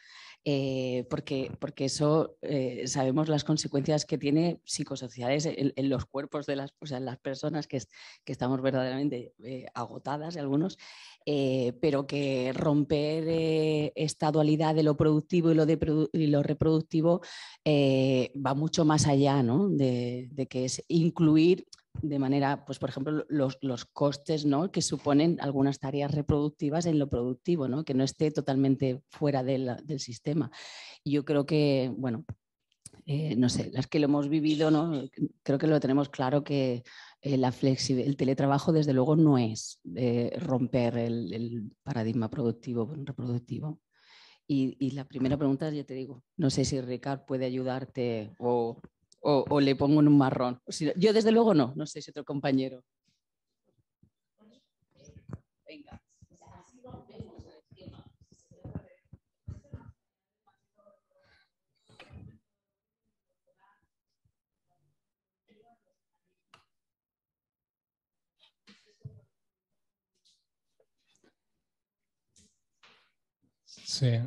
Speaker 3: eh, porque, porque eso eh, sabemos las consecuencias que tiene psicosociales en, los cuerpos de las, o sea, las personas que, que estamos verdaderamente agotadas y algunos, pero que romper esta dualidad de lo productivo y lo, de, y lo reproductivo va mucho más allá ¿no? de, de, que es incluir de manera, pues por ejemplo, los, los costes ¿no? que suponen algunas tareas reproductivas en lo productivo, ¿no? que no esté totalmente fuera del, del sistema. Yo creo que, bueno, eh, no sé, las que lo hemos vivido, ¿no? creo que lo tenemos claro que eh, la el teletrabajo desde luego no es romper el, el, paradigma productivo reproductivo. Y, y, la primera pregunta, ya te digo, no sé si Ricard puede ayudarte o o, le pongo en un marrón. yo desde luego no, no sé si otro compañero.
Speaker 5: Sí,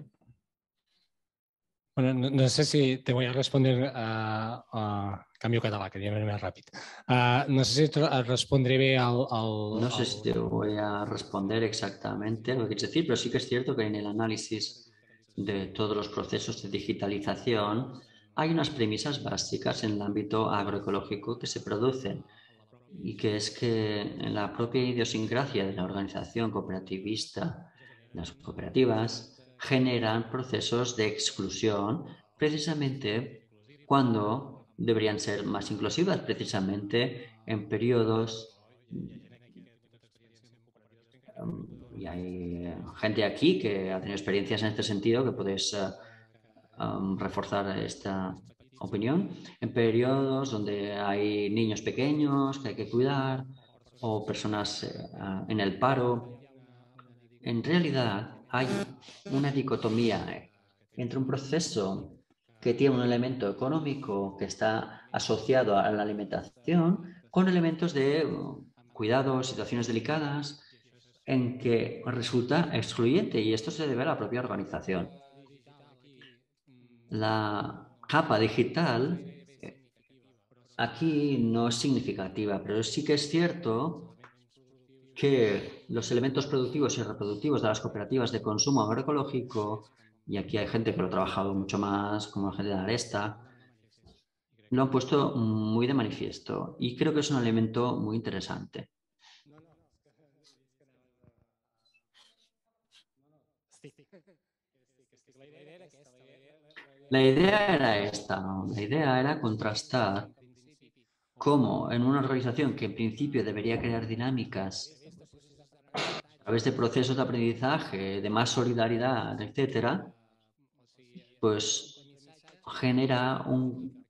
Speaker 5: Bueno, no, no, sé si te voy a responder a, a cambio català, que diré més ràpid. Uh, no sé si respondré bé al, al...
Speaker 2: No sé si te voy a responder exactamente lo que quieres decir, pero sí que es cierto que en el análisis de todos los procesos de digitalización hay unas premisas básicas en el ámbito agroecológico que se producen y que es que la propia idiosincrasia de la organización cooperativista, las cooperativas, generan procesos de exclusión precisamente cuando deberían ser más inclusivas, precisamente en periodos mm, y hay gente aquí que ha tenido experiencias en este sentido que podéis eh, um, reforzar esta opinión. En periodos donde hay niños pequeños que hay que cuidar o personas eh, en el paro. En realidad, hay una dicotomía entre un proceso que tiene un elemento económico que está asociado a la alimentación con elementos de uh, cuidados, situaciones delicadas, en que resulta excluyente y esto se debe a la propia organización. La capa digital eh, aquí no es significativa, pero sí que es cierto que los elementos productivos y reproductivos de las cooperativas de consumo agroecológico, y aquí hay gente que lo ha trabajado mucho más, como la gente de Aresta, lo han puesto muy de manifiesto y creo que es un elemento muy interesante. La idea era esta, la idea era contrastar cómo en una organización que en principio debería crear dinámicas a través de procesos de aprendizaje, de más solidaridad, etcétera, pues genera un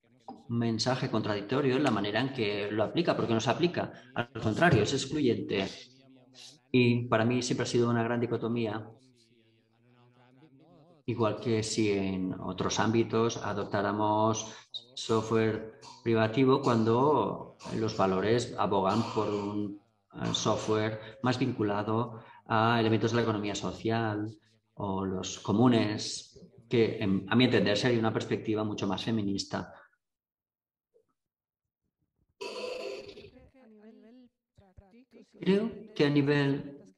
Speaker 2: mensaje contradictorio en la manera en que lo aplica, porque no se aplica. Al contrario, es excluyente. Y para mí siempre ha sido una gran dicotomía, igual que si en otros ámbitos adoptáramos software privativo cuando los valores abogan por un software más vinculado a elementos de la economía social o los comunes, que a mi entender sería una perspectiva mucho más feminista. Creo que a nivel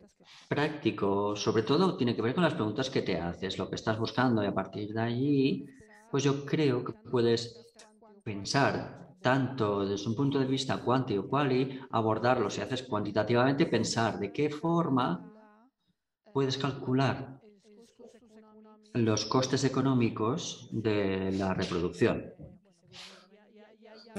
Speaker 2: práctico, sobre todo, tiene que ver con las preguntas que te haces, lo que estás buscando y a partir de allí, pues yo creo que puedes pensar tanto desde un punto de vista cuanti o quali, abordarlo. Si haces cuantitativamente, pensar de qué forma puedes calcular los costes económicos de la reproducción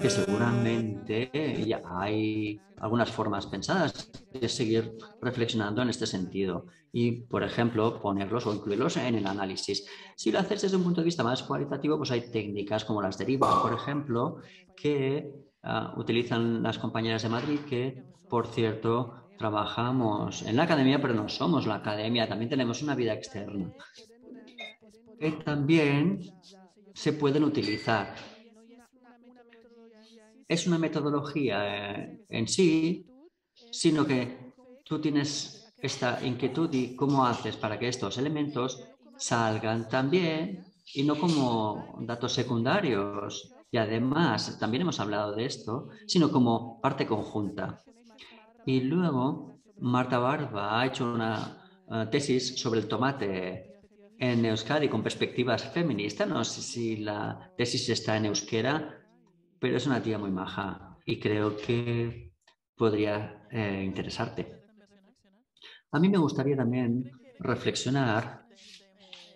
Speaker 2: que seguramente ya hay algunas formas pensadas de seguir reflexionando en este sentido y, por ejemplo, ponerlos o incluirlos en el análisis. Si lo haces desde un punto de vista más cualitativo, pues hay técnicas como las derivas, por ejemplo, que ah, utilizan las compañeras de Madrid, que, por cierto, trabajamos en la academia, pero no somos la academia, también tenemos una vida externa, que también se pueden utilizar es una metodología eh, en sí, sino que tú tienes esta inquietud y cómo haces para que estos elementos salgan también y no como datos secundarios. Y además, también hemos hablado de esto, sino como parte conjunta. Y luego, Marta Barba ha hecho una eh, tesis sobre el tomate en Euskadi con perspectivas feministas. No sé si la tesis está en euskera, pero es una tía muy maja y creo que podría eh, interesarte. A mí me gustaría también reflexionar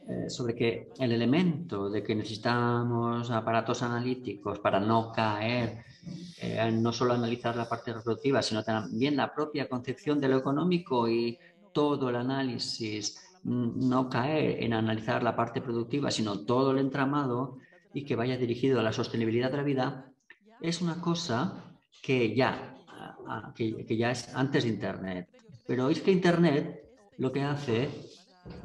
Speaker 2: eh, sobre que el elemento de que necesitamos aparatos analíticos para no caer eh, no solo analizar la parte reproductiva, sino también la propia concepción de lo económico y todo el análisis, mm, no caer en analizar la parte productiva, sino todo el entramado y que vaya dirigido a la sostenibilidad de la vida, es una cosa que ya, que, ya es antes de Internet. Pero es que Internet lo que hace,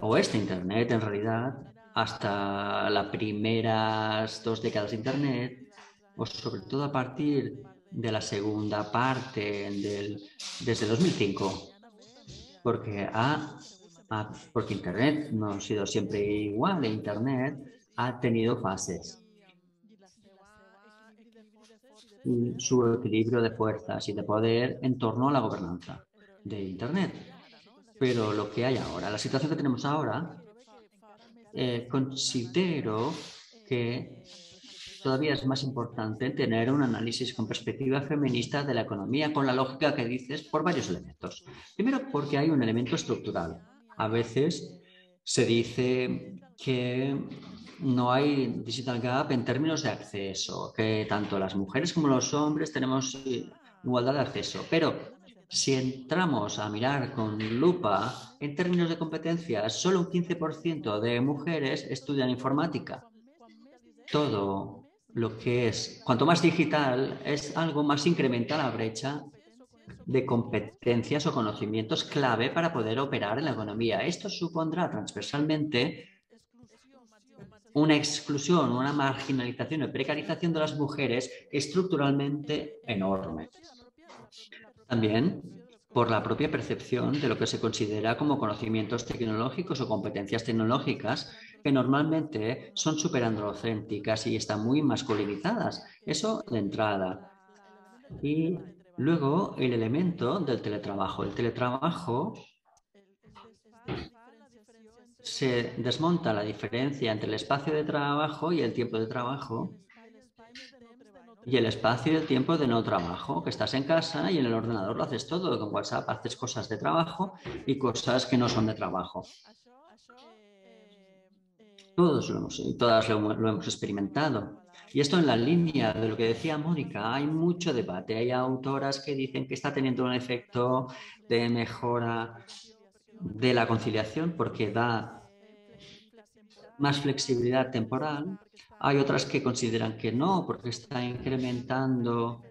Speaker 2: o este Internet en realidad, hasta las primeras dos décadas de Internet, o sobre todo a partir de la segunda parte del, desde 2005, porque, ha, porque Internet no ha sido siempre igual, Internet ha tenido fases su equilibrio de fuerzas y de poder en torno a la gobernanza de Internet. Pero lo que hay ahora, la situación que tenemos ahora, eh, considero que todavía es más importante tener un análisis con perspectiva feminista de la economía, con la lógica que dices, por varios elementos. Primero, porque hay un elemento estructural. A veces se dice que no hay digital gap en términos de acceso, que tanto las mujeres como los hombres tenemos eh, igualdad de acceso. Pero si entramos a mirar con lupa, en términos de competencias, solo un 15% de mujeres estudian informática. Todo lo que es, cuanto más digital, es algo más incrementa la brecha de competencias o conocimientos clave para poder operar en la economía. Esto supondrá transversalmente una exclusión, una marginalización y precarización de las mujeres estructuralmente enorme. También por la propia percepción de lo que se considera como conocimientos tecnológicos o competencias tecnológicas que normalmente son superandrocéntricas y están muy masculinizadas. Eso de entrada. Y luego el elemento del teletrabajo. El teletrabajo se desmonta la diferencia entre el espacio de trabajo y el tiempo de trabajo y el espacio y el tiempo de no trabajo, que estás en casa y en el ordenador lo haces todo, con WhatsApp haces cosas de trabajo y cosas que no son de trabajo. Todos lo hemos, todas lo, lo hemos experimentado. Y esto en la línea de lo que decía Mónica, hay mucho debate. Hay autoras que dicen que está teniendo un efecto de mejora de la conciliación porque da más flexibilidad temporal. Hay otras que consideran que no, porque está incrementando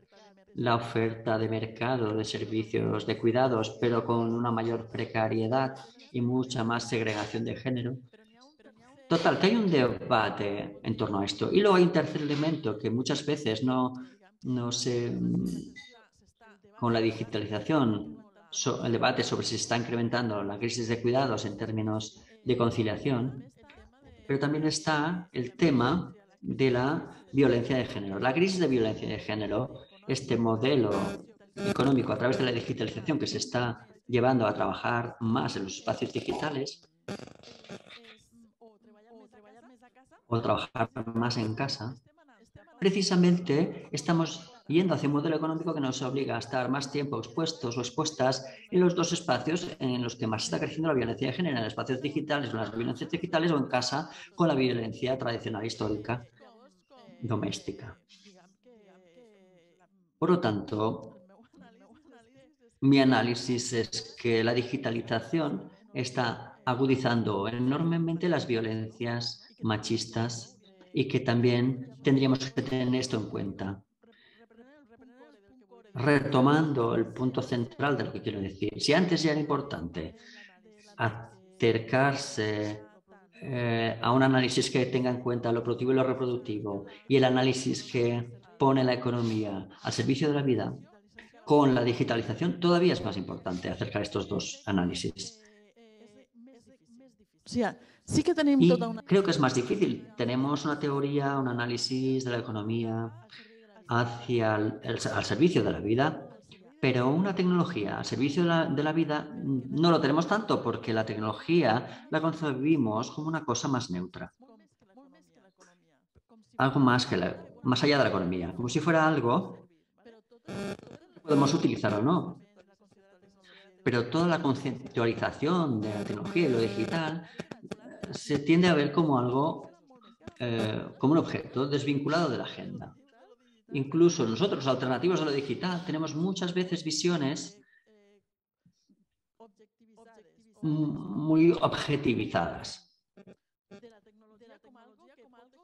Speaker 2: la oferta de mercado de servicios de cuidados, pero con una mayor precariedad y mucha más segregación de género. Total, que hay un debate en torno a esto. Y luego hay un tercer elemento que muchas veces no, no se... Con la digitalización, el debate sobre si se está incrementando la crisis de cuidados en términos de conciliación, pero también está el tema de la violencia de género. La crisis de violencia de género este modelo económico a través de la digitalización que se está llevando a trabajar más en los espacios digitales o trabajar más en casa, precisamente estamos yendo hacia un modelo económico que nos obliga a estar más tiempo expuestos o expuestas en los dos espacios en los que más está creciendo la violencia de género, en espacios digitales, las violencias digitales o en casa con la violencia tradicional histórica doméstica. Por lo tanto, mi análisis es que la digitalización está agudizando enormemente las violencias machistas y que también tendríamos que tener esto en cuenta. Retomando el punto central de lo que quiero decir, si antes ya era importante acercarse eh, a un análisis que tenga en cuenta lo productivo y lo reproductivo y el análisis que pone la economía al servicio de la vida, con la digitalización todavía es más importante acercar estos dos análisis.
Speaker 1: Sí que
Speaker 2: creo que es más difícil. Tenemos una teoría, un análisis de la economía hacia el, al servicio de la vida, pero una tecnología al servicio de la, de la, vida no lo tenemos tanto porque la tecnología la concebimos como una cosa más neutra. Algo más que la, más allá de la economía, como si fuera algo podemos utilizar o no. Pero toda la conceptualización de la tecnología y lo digital se tiende a ver como algo, eh, como un objeto desvinculado de la agenda. Incluso nosotros, alternativos a lo digital, tenemos muchas veces visiones muy objetivizadas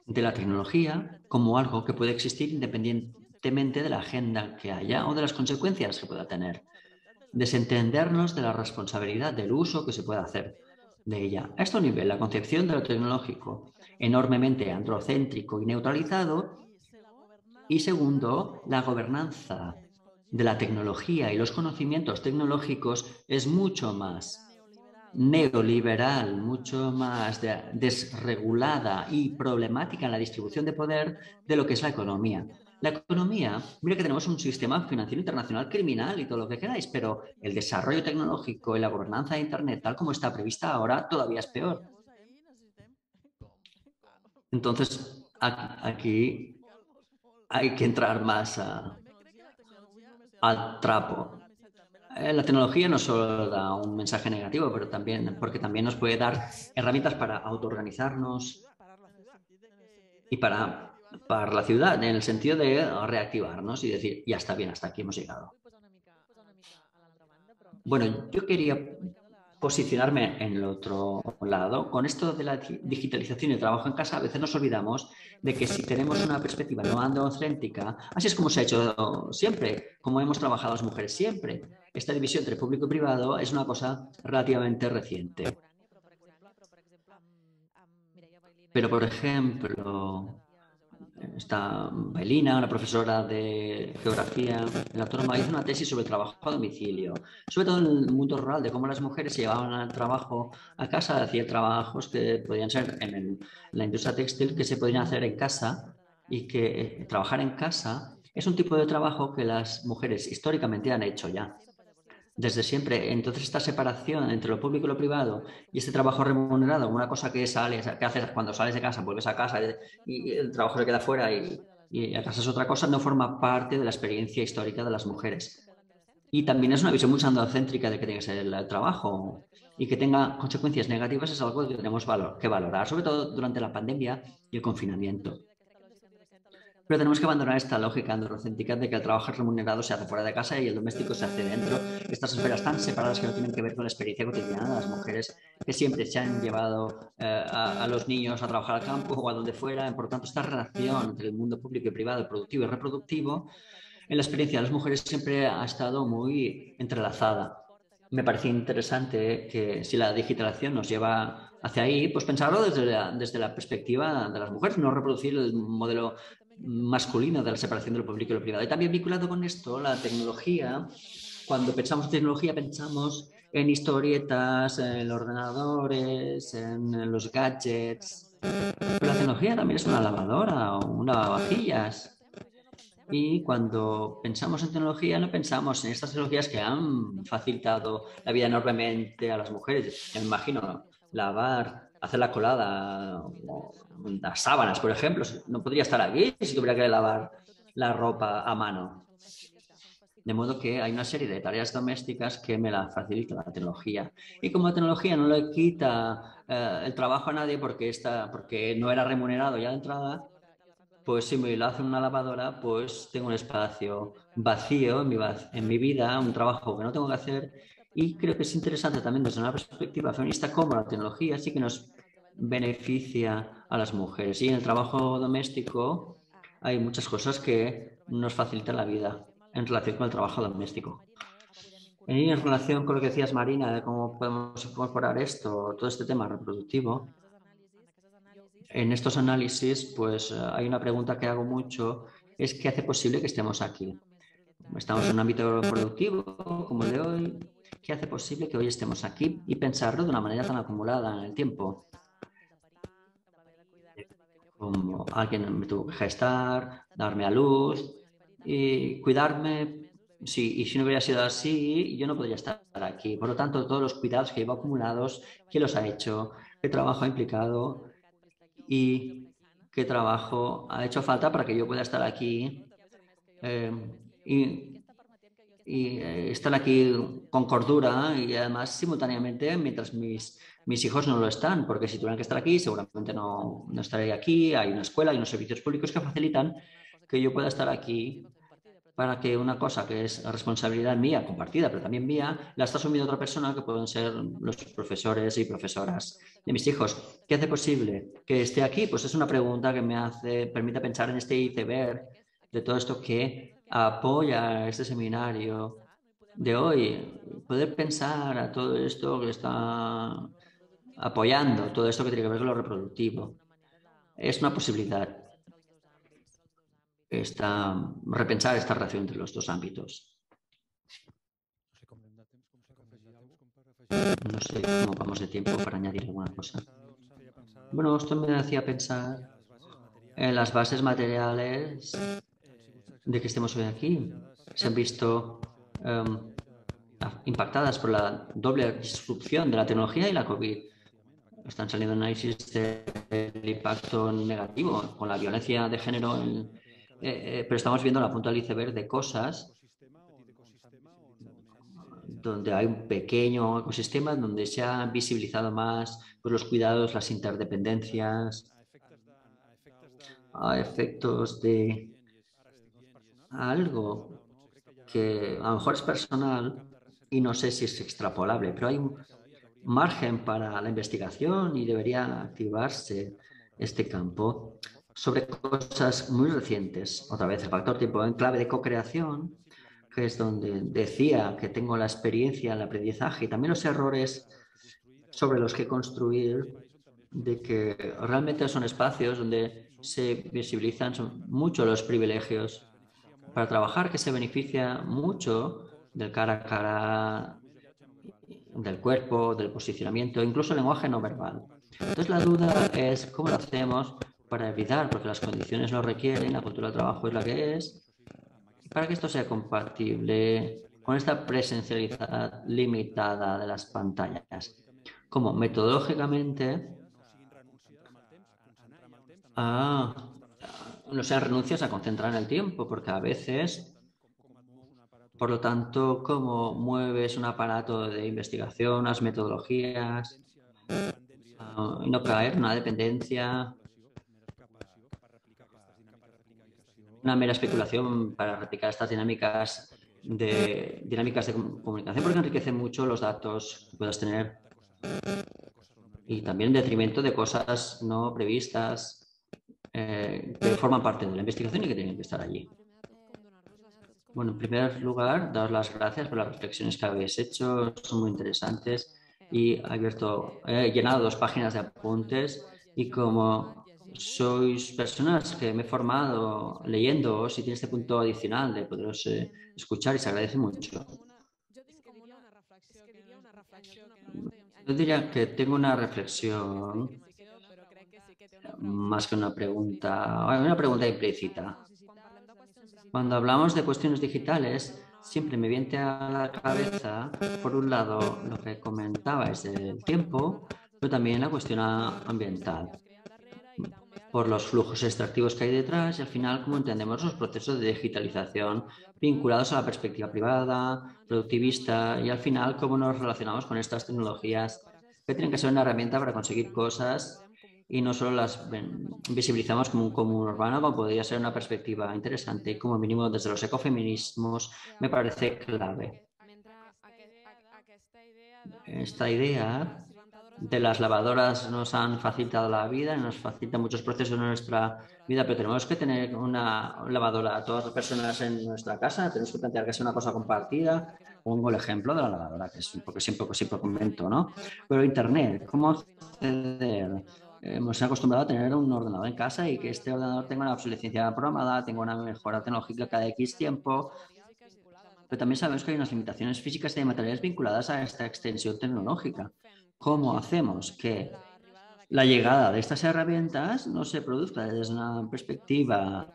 Speaker 2: de la tecnología como algo que puede existir independientemente de la agenda que haya o de las consecuencias que pueda tener. Desentendernos de la responsabilidad del uso que se pueda hacer de ella. A este nivel, la concepción de lo tecnológico enormemente androcéntrico y neutralizado. Y segundo, la gobernanza de la tecnología y los conocimientos tecnológicos es mucho más neoliberal, mucho más desregulada y problemática en la distribución de poder de lo que es la economía. La economía, mira que tenemos un sistema financiero internacional criminal y todo lo que queráis, pero el desarrollo tecnológico y la gobernanza de Internet, tal como está prevista ahora, todavía es peor. Entonces, aquí hay que entrar más al trapo. Eh, la tecnología no solo da un mensaje negativo, pero también porque también nos puede dar herramientas para autoorganizarnos y para, para la ciudad, en el sentido de reactivarnos y decir, ya está bien, hasta aquí hemos llegado. Bueno, yo quería posicionarme en el otro lado. Con esto de la digitalización y el trabajo en casa, a veces nos olvidamos de que si tenemos una perspectiva no androcéntrica, así es como se ha hecho siempre, como hemos trabajado las mujeres siempre. Esta división entre público y privado es una cosa relativamente reciente. Pero, por ejemplo, esta Bailina, una profesora de geografía en la Autónoma, hizo una tesis sobre trabajo a domicilio, sobre todo en el mundo rural, de cómo las mujeres se llevaban al trabajo a casa, hacían trabajos que podían ser en, la industria textil, que se podían hacer en casa y que eh, trabajar en casa es un tipo de trabajo que las mujeres históricamente han hecho ya desde siempre. Entonces, esta separación entre lo público y lo privado y este trabajo remunerado, una cosa que sales, que haces cuando sales de casa, vuelves a casa y el trabajo se queda fuera y, y a casa es otra cosa, no forma parte de la experiencia histórica de las mujeres. Y también es una visión muy androcéntrica de que tiene que ser el trabajo y que tenga consecuencias negativas es algo que tenemos valor, que valorar, sobre todo durante la pandemia y el confinamiento. Pero tenemos que abandonar esta lógica androcéntrica de que el trabajo remunerado se hace fuera de casa y el doméstico se hace dentro. Estas esferas tan separadas que no tienen que ver con la experiencia cotidiana de las mujeres que siempre se han llevado eh, a, los niños a trabajar al campo o a donde fuera. Por tanto, esta relación entre el mundo público y privado, productivo y reproductivo, en la experiencia de las mujeres siempre ha estado muy entrelazada. Me parece interesante que si la digitalización nos lleva hacia ahí, pues pensarlo desde desde la perspectiva de las mujeres, no reproducir el modelo masculino de la separación de lo público y lo privado. Y también vinculado con esto, la tecnología, cuando pensamos en tecnología pensamos en historietas, en ordenadores, en los gadgets. Pero la tecnología también es una lavadora o una lavavajillas. Y cuando pensamos en tecnología, no pensamos en estas tecnologías que han facilitado la vida enormemente a las mujeres. me imagino lavar, hacer la colada, las sábanas, por ejemplo. No podría estar aquí si tuviera que lavar la ropa a mano. De modo que hay una serie de tareas domésticas que me la facilita la tecnología. Y como la tecnología no le quita eh, el trabajo a nadie porque, está, porque no era remunerado ya de entrada, pues si me lo hace una lavadora, pues tengo un espacio vacío en mi, en mi vida, un trabajo que no tengo que hacer. Y creo que es interesante también desde una perspectiva feminista cómo la tecnología sí que nos beneficia a las mujeres. Y en el trabajo doméstico hay muchas cosas que nos facilitan la vida en relación con el trabajo doméstico. En relación con lo que decías, Marina, de cómo podemos incorporar esto, todo este tema reproductivo, en estos análisis, pues hay una pregunta que hago mucho, es qué hace posible que estemos aquí. Estamos en un ámbito productivo como el de hoy, ¿qué hace posible que hoy estemos aquí y pensarlo de una manera tan acumulada en el tiempo? como alguien me tuvo que gestar, darme a luz y cuidarme. Sí, y si no hubiera sido así, yo no podría estar aquí. Por lo tanto, todos los cuidados que llevo acumulados, ¿quién los ha hecho? ¿Qué trabajo ha implicado? ¿Y qué trabajo ha hecho falta para que yo pueda estar aquí? Eh, y eh, aquí con cordura y además simultáneamente mientras mis mis hijos no lo están, porque si tuvieran que estar aquí, seguramente no, no estaré aquí. Hay una escuela, hay unos servicios públicos que facilitan que yo pueda estar aquí para que una cosa que es responsabilidad mía, compartida, pero también mía, la está asumiendo otra persona que pueden ser los profesores y profesoras de mis hijos. ¿Qué hace posible que esté aquí? Pues es una pregunta que me hace, permite pensar en este iceberg de todo esto que apoya este seminario de hoy. Poder pensar a todo esto que está apoyando todo esto que tiene que ver con lo reproductivo. Es una posibilidad esta, repensar esta relación entre los dos ámbitos. No sé cómo vamos de tiempo para añadir alguna cosa. Bueno, esto me hacía pensar en las bases materiales de que estemos hoy aquí. Se han visto um, impactadas por la doble disrupción de la tecnología y la COVID están saliendo análisis del impacto negativo con la violencia de género, eh, eh, pero estamos viendo la punta del iceberg de cosas donde hay un pequeño ecosistema donde se ha visibilizado más pues, los cuidados, las interdependencias, a efectos de algo que a lo mejor es personal y no sé si es extrapolable, pero hay margen para la investigación y debería activarse este campo sobre cosas muy recientes. Otra vez, el factor tiempo en clave de co-creación, que es donde decía que tengo la experiencia, el aprendizaje y también los errores sobre los que construir, de que realmente son espacios donde se visibilizan mucho los privilegios para trabajar, que se beneficia mucho del cara a cara del cuerpo, del posicionamiento, incluso el lenguaje no verbal. Entonces la duda es cómo lo hacemos para evitar, porque las condiciones lo requieren, la cultura del trabajo es la que es, para que esto sea compatible con esta presencialidad limitada de las pantallas. Como metodológicamente ah, no sean renuncias a concentrar en el tiempo, porque a veces por lo tanto, cómo mueves un aparato de investigación, las metodologías, y no caer una dependencia. una mera especulación para replicar estas dinámicas de dinámicas de comunicación porque enriquecen mucho los datos que puedas tener y también en detrimento de cosas no previstas eh, que forman parte de la investigación y que tienen que estar allí. Bueno, en primer lugar, daros las gracias por las reflexiones que habéis hecho, son muy interesantes y abierto, he llenado dos páginas de apuntes y como sois personas que me he formado leyendo, si tiene este punto adicional de poderos eh, escuchar y se agradece mucho. Yo diría que tengo una reflexión más que una pregunta, una pregunta implícita. Cuando hablamos de cuestiones digitales, siempre me viene a la cabeza, por un lado, lo que comentabais del tiempo, pero también la cuestión ambiental, por los flujos extractivos que hay detrás y al final cómo entendemos los procesos de digitalización vinculados a la perspectiva privada, productivista y al final cómo nos relacionamos con estas tecnologías que tienen que ser una herramienta para conseguir cosas y no solo las visibilizamos como un común urbano, como podría ser una perspectiva interesante como mínimo desde los ecofeminismos me parece clave. Esta idea de las lavadoras nos han facilitado la vida, nos facilita muchos procesos de nuestra vida, pero tenemos que tener una lavadora a todas las personas en nuestra casa, tenemos que plantear que sea una cosa compartida. Pongo el ejemplo de la lavadora, que es un poco siempre, siempre comento, ¿no? Pero Internet, ¿cómo acceder? Hemos acostumbrado a tener un ordenador en casa y que este ordenador tenga una obsolescencia programada, tenga una mejora tecnológica cada X tiempo. Pero también sabemos que hay unas limitaciones físicas y de materiales vinculadas a esta extensión tecnológica. ¿Cómo hacemos que la llegada de estas herramientas no se produzca desde una perspectiva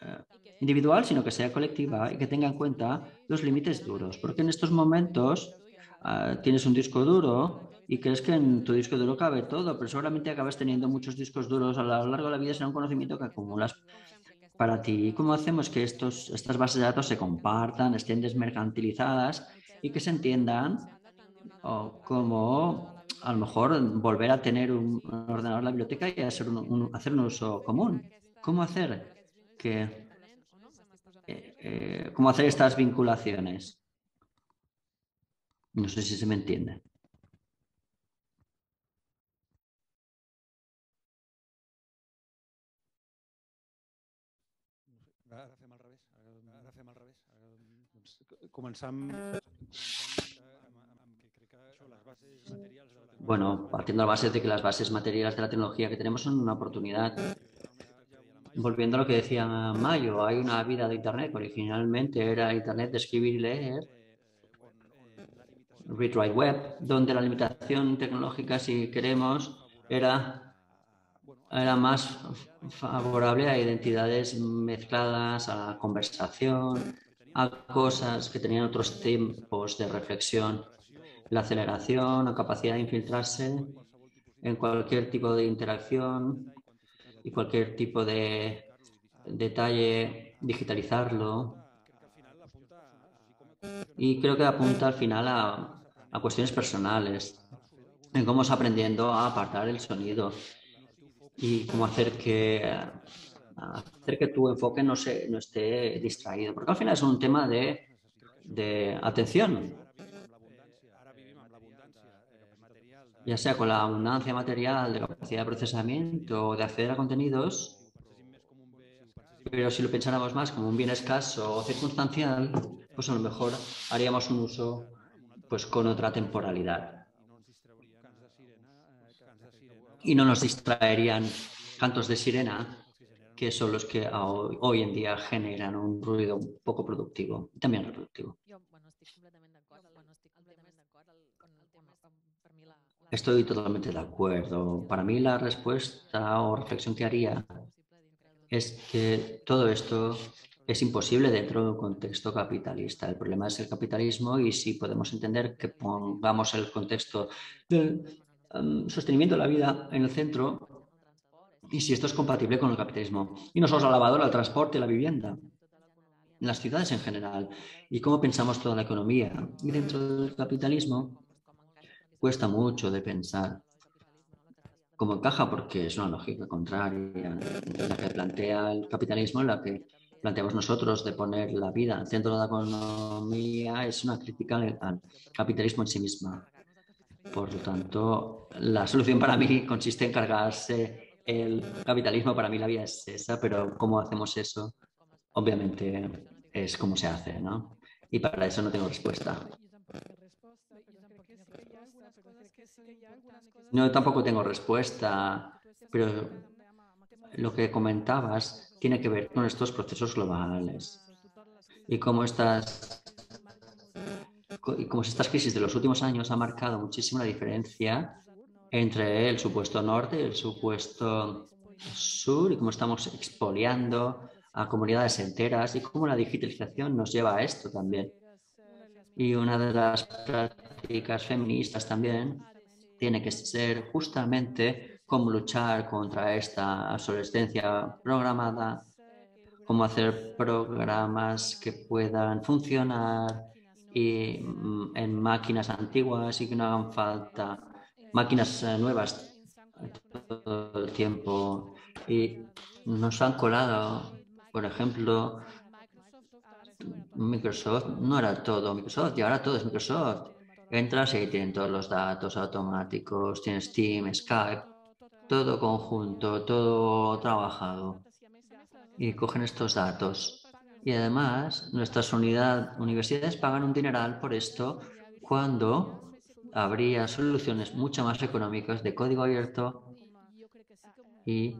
Speaker 2: eh, individual, sino que sea colectiva y que tenga en cuenta los límites duros? Porque en estos momentos ah, tienes un disco duro y crees que en tu disco duro cabe todo, pero seguramente acabas teniendo muchos discos duros a lo largo de la vida, será un conocimiento que acumulas para ti. ¿Y cómo hacemos que estos, estas bases de datos se compartan, estén desmercantilizadas y que se entiendan como a lo mejor volver a tener un ordenador en la biblioteca y hacer un, hacer un uso común? ¿Cómo hacer que eh, eh, cómo hacer estas vinculaciones? No sé si se me entiende. Bueno, partiendo de la base de que las bases materiales de la tecnología que tenemos son una oportunidad. Volviendo a lo que decía Mayo, hay una vida de Internet que originalmente era Internet de escribir y leer, Read Write Web, donde la limitación tecnológica, si queremos, era, era más favorable a identidades mezcladas, a la conversación, a cosas que tenían otros tiempos de reflexión, la aceleración, la capacidad de infiltrarse en cualquier tipo de interacción y cualquier tipo de detalle, digitalizarlo. Y creo que apunta al final a, cuestiones personales, en cómo es aprendiendo a apartar el sonido y cómo hacer que hacer que tu enfoque no, se, no esté distraído, porque al final es un tema de, de atención. Ya sea con la abundancia material, de capacidad de procesamiento de acceder a contenidos, pero si lo pensáramos más como un bien escaso o circunstancial, pues a lo mejor haríamos un uso pues con otra temporalidad. Y no nos distraerían cantos de sirena que son los que hoy en día generan un ruido un poco productivo y también reproductivo. Estoy totalmente de acuerdo. Para mí la respuesta o reflexión que haría es que todo esto es imposible dentro de un contexto capitalista. El problema es el capitalismo y si podemos entender que pongamos el contexto del um, sostenimiento de la vida en el centro, y si esto es compatible con el capitalismo. Y no solo la lavadora, el transporte, la vivienda, en las ciudades en general, y cómo pensamos toda la economía. Y dentro del capitalismo cuesta mucho de pensar cómo encaja, porque es una lógica contraria la que plantea el capitalismo, la que planteamos nosotros de poner la vida al centro de la economía es una crítica al capitalismo en sí misma. Por lo tanto, la solución para mí consiste en cargarse el capitalismo. Para mí la vida es esa, pero ¿cómo hacemos eso? Obviamente es como se hace, ¿no? Y para eso no tengo respuesta. No, tampoco tengo respuesta, pero lo que comentabas tiene que ver con estos procesos globales y cómo estas y como estas crisis de los últimos años ha marcado muchísimo la diferencia entre el supuesto norte y el supuesto sur y cómo estamos expoliando a comunidades enteras y cómo la digitalización nos lleva a esto también. Y una de las prácticas feministas también tiene que ser justamente cómo luchar contra esta obsolescencia programada, cómo hacer programas que puedan funcionar y, mm, en máquinas antiguas y que no hagan falta máquinas eh, nuevas todo el tiempo. Y nos han colado, por ejemplo, Microsoft no era todo Microsoft y ahora todo es Microsoft. Entras y tienen todos los datos automáticos, tienes Steam, Skype, todo conjunto, todo trabajado. Y cogen estos datos. Y además, nuestras universidades pagan un dineral por esto cuando habría soluciones mucho más económicas de código abierto y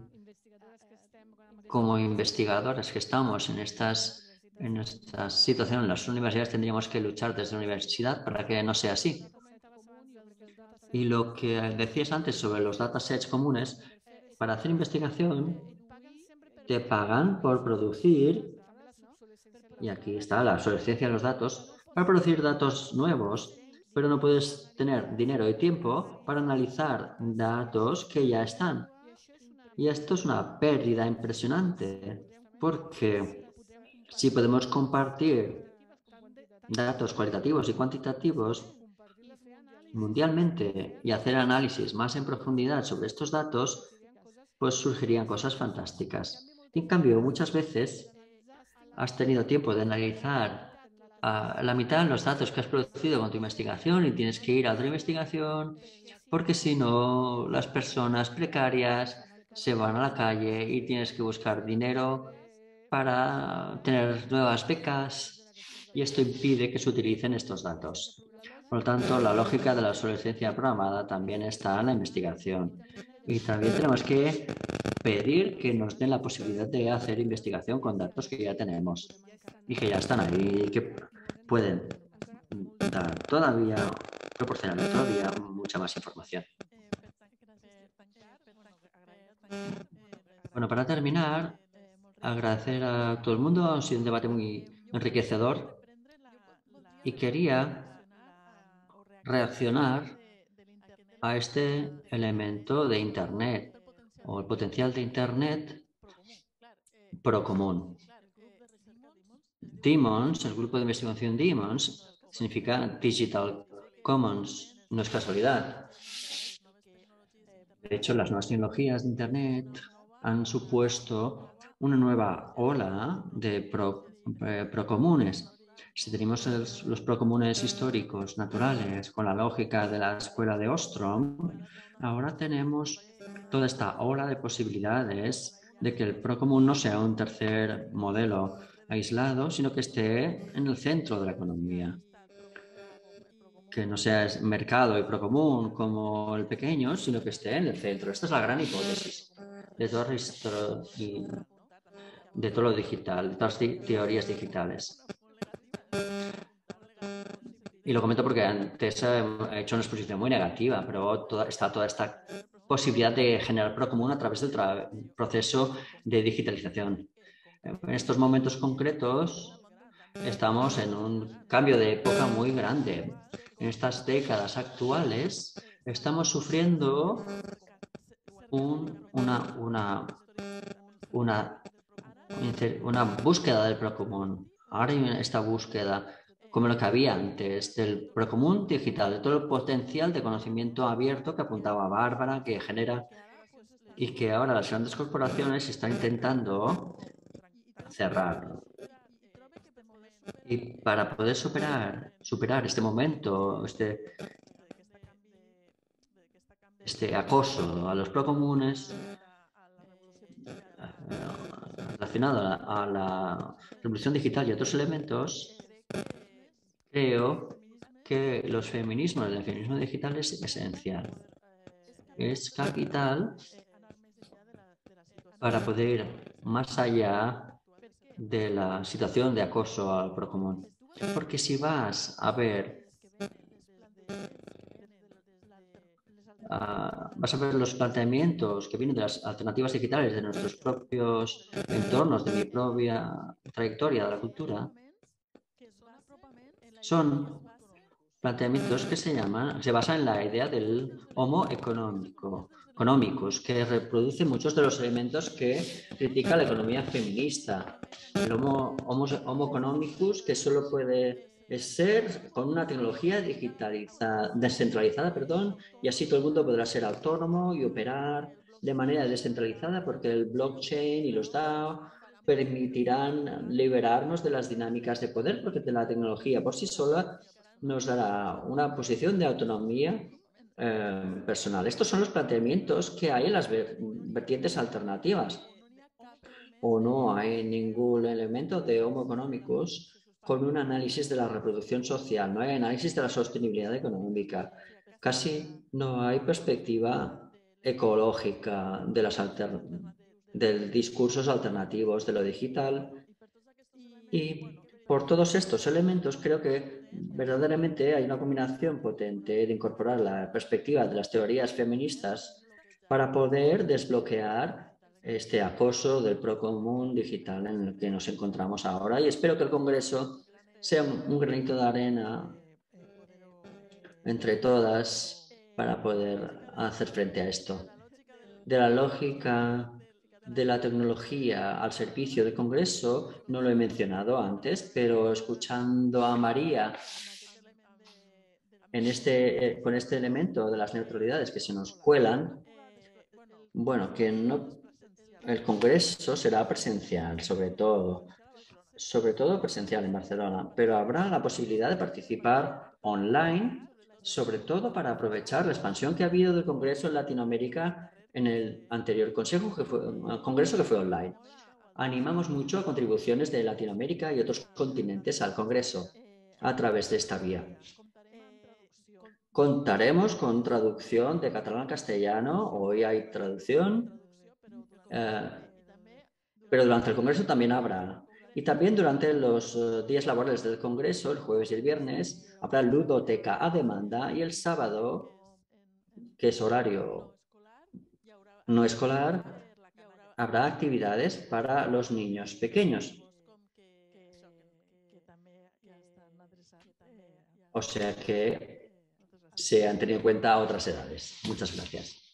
Speaker 2: como investigadores que estamos en estas en esta situación, las universidades tendríamos que luchar desde la universidad para que no sea así. Y lo que decías antes sobre los datasets comunes, para hacer investigación te pagan por producir, y aquí está la obsolescencia de los datos, para producir datos nuevos, pero no puedes tener dinero y tiempo para analizar datos que ya están. Y esto es una pérdida impresionante, porque si podemos compartir datos cualitativos y cuantitativos mundialmente y hacer análisis más en profundidad sobre estos datos, pues surgirían cosas fantásticas. En cambio, muchas veces has tenido tiempo de analizar la mitad de los datos que has producido con tu investigación y tienes que ir a otra investigación porque si no, las personas precarias se van a la calle y tienes que buscar dinero para tener nuevas becas y esto impide que se utilicen estos datos. Por lo tanto, la lógica de la obsolescencia programada también está en la investigación. Y también tenemos que pedir que nos den la posibilidad de hacer investigación con datos que ya tenemos y que ya están ahí que pueden dar todavía, proporcionar todavía mucha más información. Bueno, para terminar, agradecer a todo el mundo. Ha sido un debate muy enriquecedor y quería reaccionar a este elemento de Internet o el potencial de Internet pro común. Demons, el grupo de investigación Demons, significa Digital Commons, no es casualidad. De hecho, las nuevas tecnologías de Internet han supuesto una nueva ola de eh, procomunes. si tenemos los procomunes históricos, naturales, con la lógica de la escuela de Ostrom, ahora tenemos toda esta ola de posibilidades de que el procomún no sea un tercer modelo aislado, sino que esté en el centro de la economía. Que no sea mercado y procomún como el pequeño, sino que esté en el centro. Esta es la gran hipótesis de todo de todo lo digital, de todas las teorías digitales. Y lo comento porque antes he hecho una exposición muy negativa, pero está toda esta posibilidad de generar procomún a través del proceso de digitalización. En estos momentos concretos estamos en un cambio de época muy grande. En estas décadas actuales estamos sufriendo una, una, una una búsqueda del procomún. Ahora hay esta búsqueda, como lo que había antes, del procomún digital, de todo el potencial de conocimiento abierto que apuntaba Bárbara, que genera y que ahora las grandes corporaciones están intentando cerrar. Y para poder superar, superar este momento, este, este acoso a los procomunes, relacionado a la revolución digital y otros elementos, creo que los feminismos, el feminismo digital es esencial. Es capital para poder ir más allá de la situación de acoso al procomún. Porque si vas a ver Ah, vas a ver los planteamientos que vienen de las alternativas digitales de nuestros propios entornos, de mi propia trayectoria de la cultura, son planteamientos que se llaman, se basan en la idea del homo económico, económicos, que reproduce muchos de los elementos que critica la economía feminista. El homo, homo, homo economicus, que solo puede ser con una tecnología digitalizada, descentralizada, perdón, y así todo el mundo podrá ser autónomo y operar de manera descentralizada porque el blockchain y los DAO permitirán liberarnos de las dinámicas de poder porque la tecnología por sí sola nos dará una posición de autonomía eh, personal. Estos son los planteamientos que hay en las vertientes alternativas. O no hay ningún elemento de homo económicos con un análisis de la reproducción social, no hay análisis de la sostenibilidad económica, casi no hay perspectiva ecológica de las discursos alternativos de lo digital y por todos estos elementos creo que verdaderamente hay una combinación potente de incorporar la perspectiva de las teorías feministas para poder desbloquear este acoso del procomún digital en el que nos encontramos ahora y espero que el Congreso sea un, granito de arena entre todas para poder hacer frente a esto. De la lógica de la tecnología al servicio del Congreso, no lo he mencionado antes, pero escuchando a María en este, eh, con este elemento de las neutralidades que se nos cuelan, bueno, que no el congreso será presencial, sobre todo, sobre todo presencial en Barcelona, pero habrá la posibilidad de participar online, sobre todo para aprovechar la expansión que ha habido del congreso en Latinoamérica en el anterior consejo que fue, congreso que fue online. Animamos mucho a contribuciones de Latinoamérica y otros continentes al congreso a través de esta vía. Contaremos con traducción de catalán a castellano. Hoy hay traducción eh, pero durante el Congreso también habrá. Y también durante los eh, días laborales del Congreso, el jueves y el viernes, habrá ludoteca a demanda y el sábado, que es horario no escolar, habrá actividades para los niños pequeños. O sea que se han tenido en cuenta otras edades. Muchas gracias.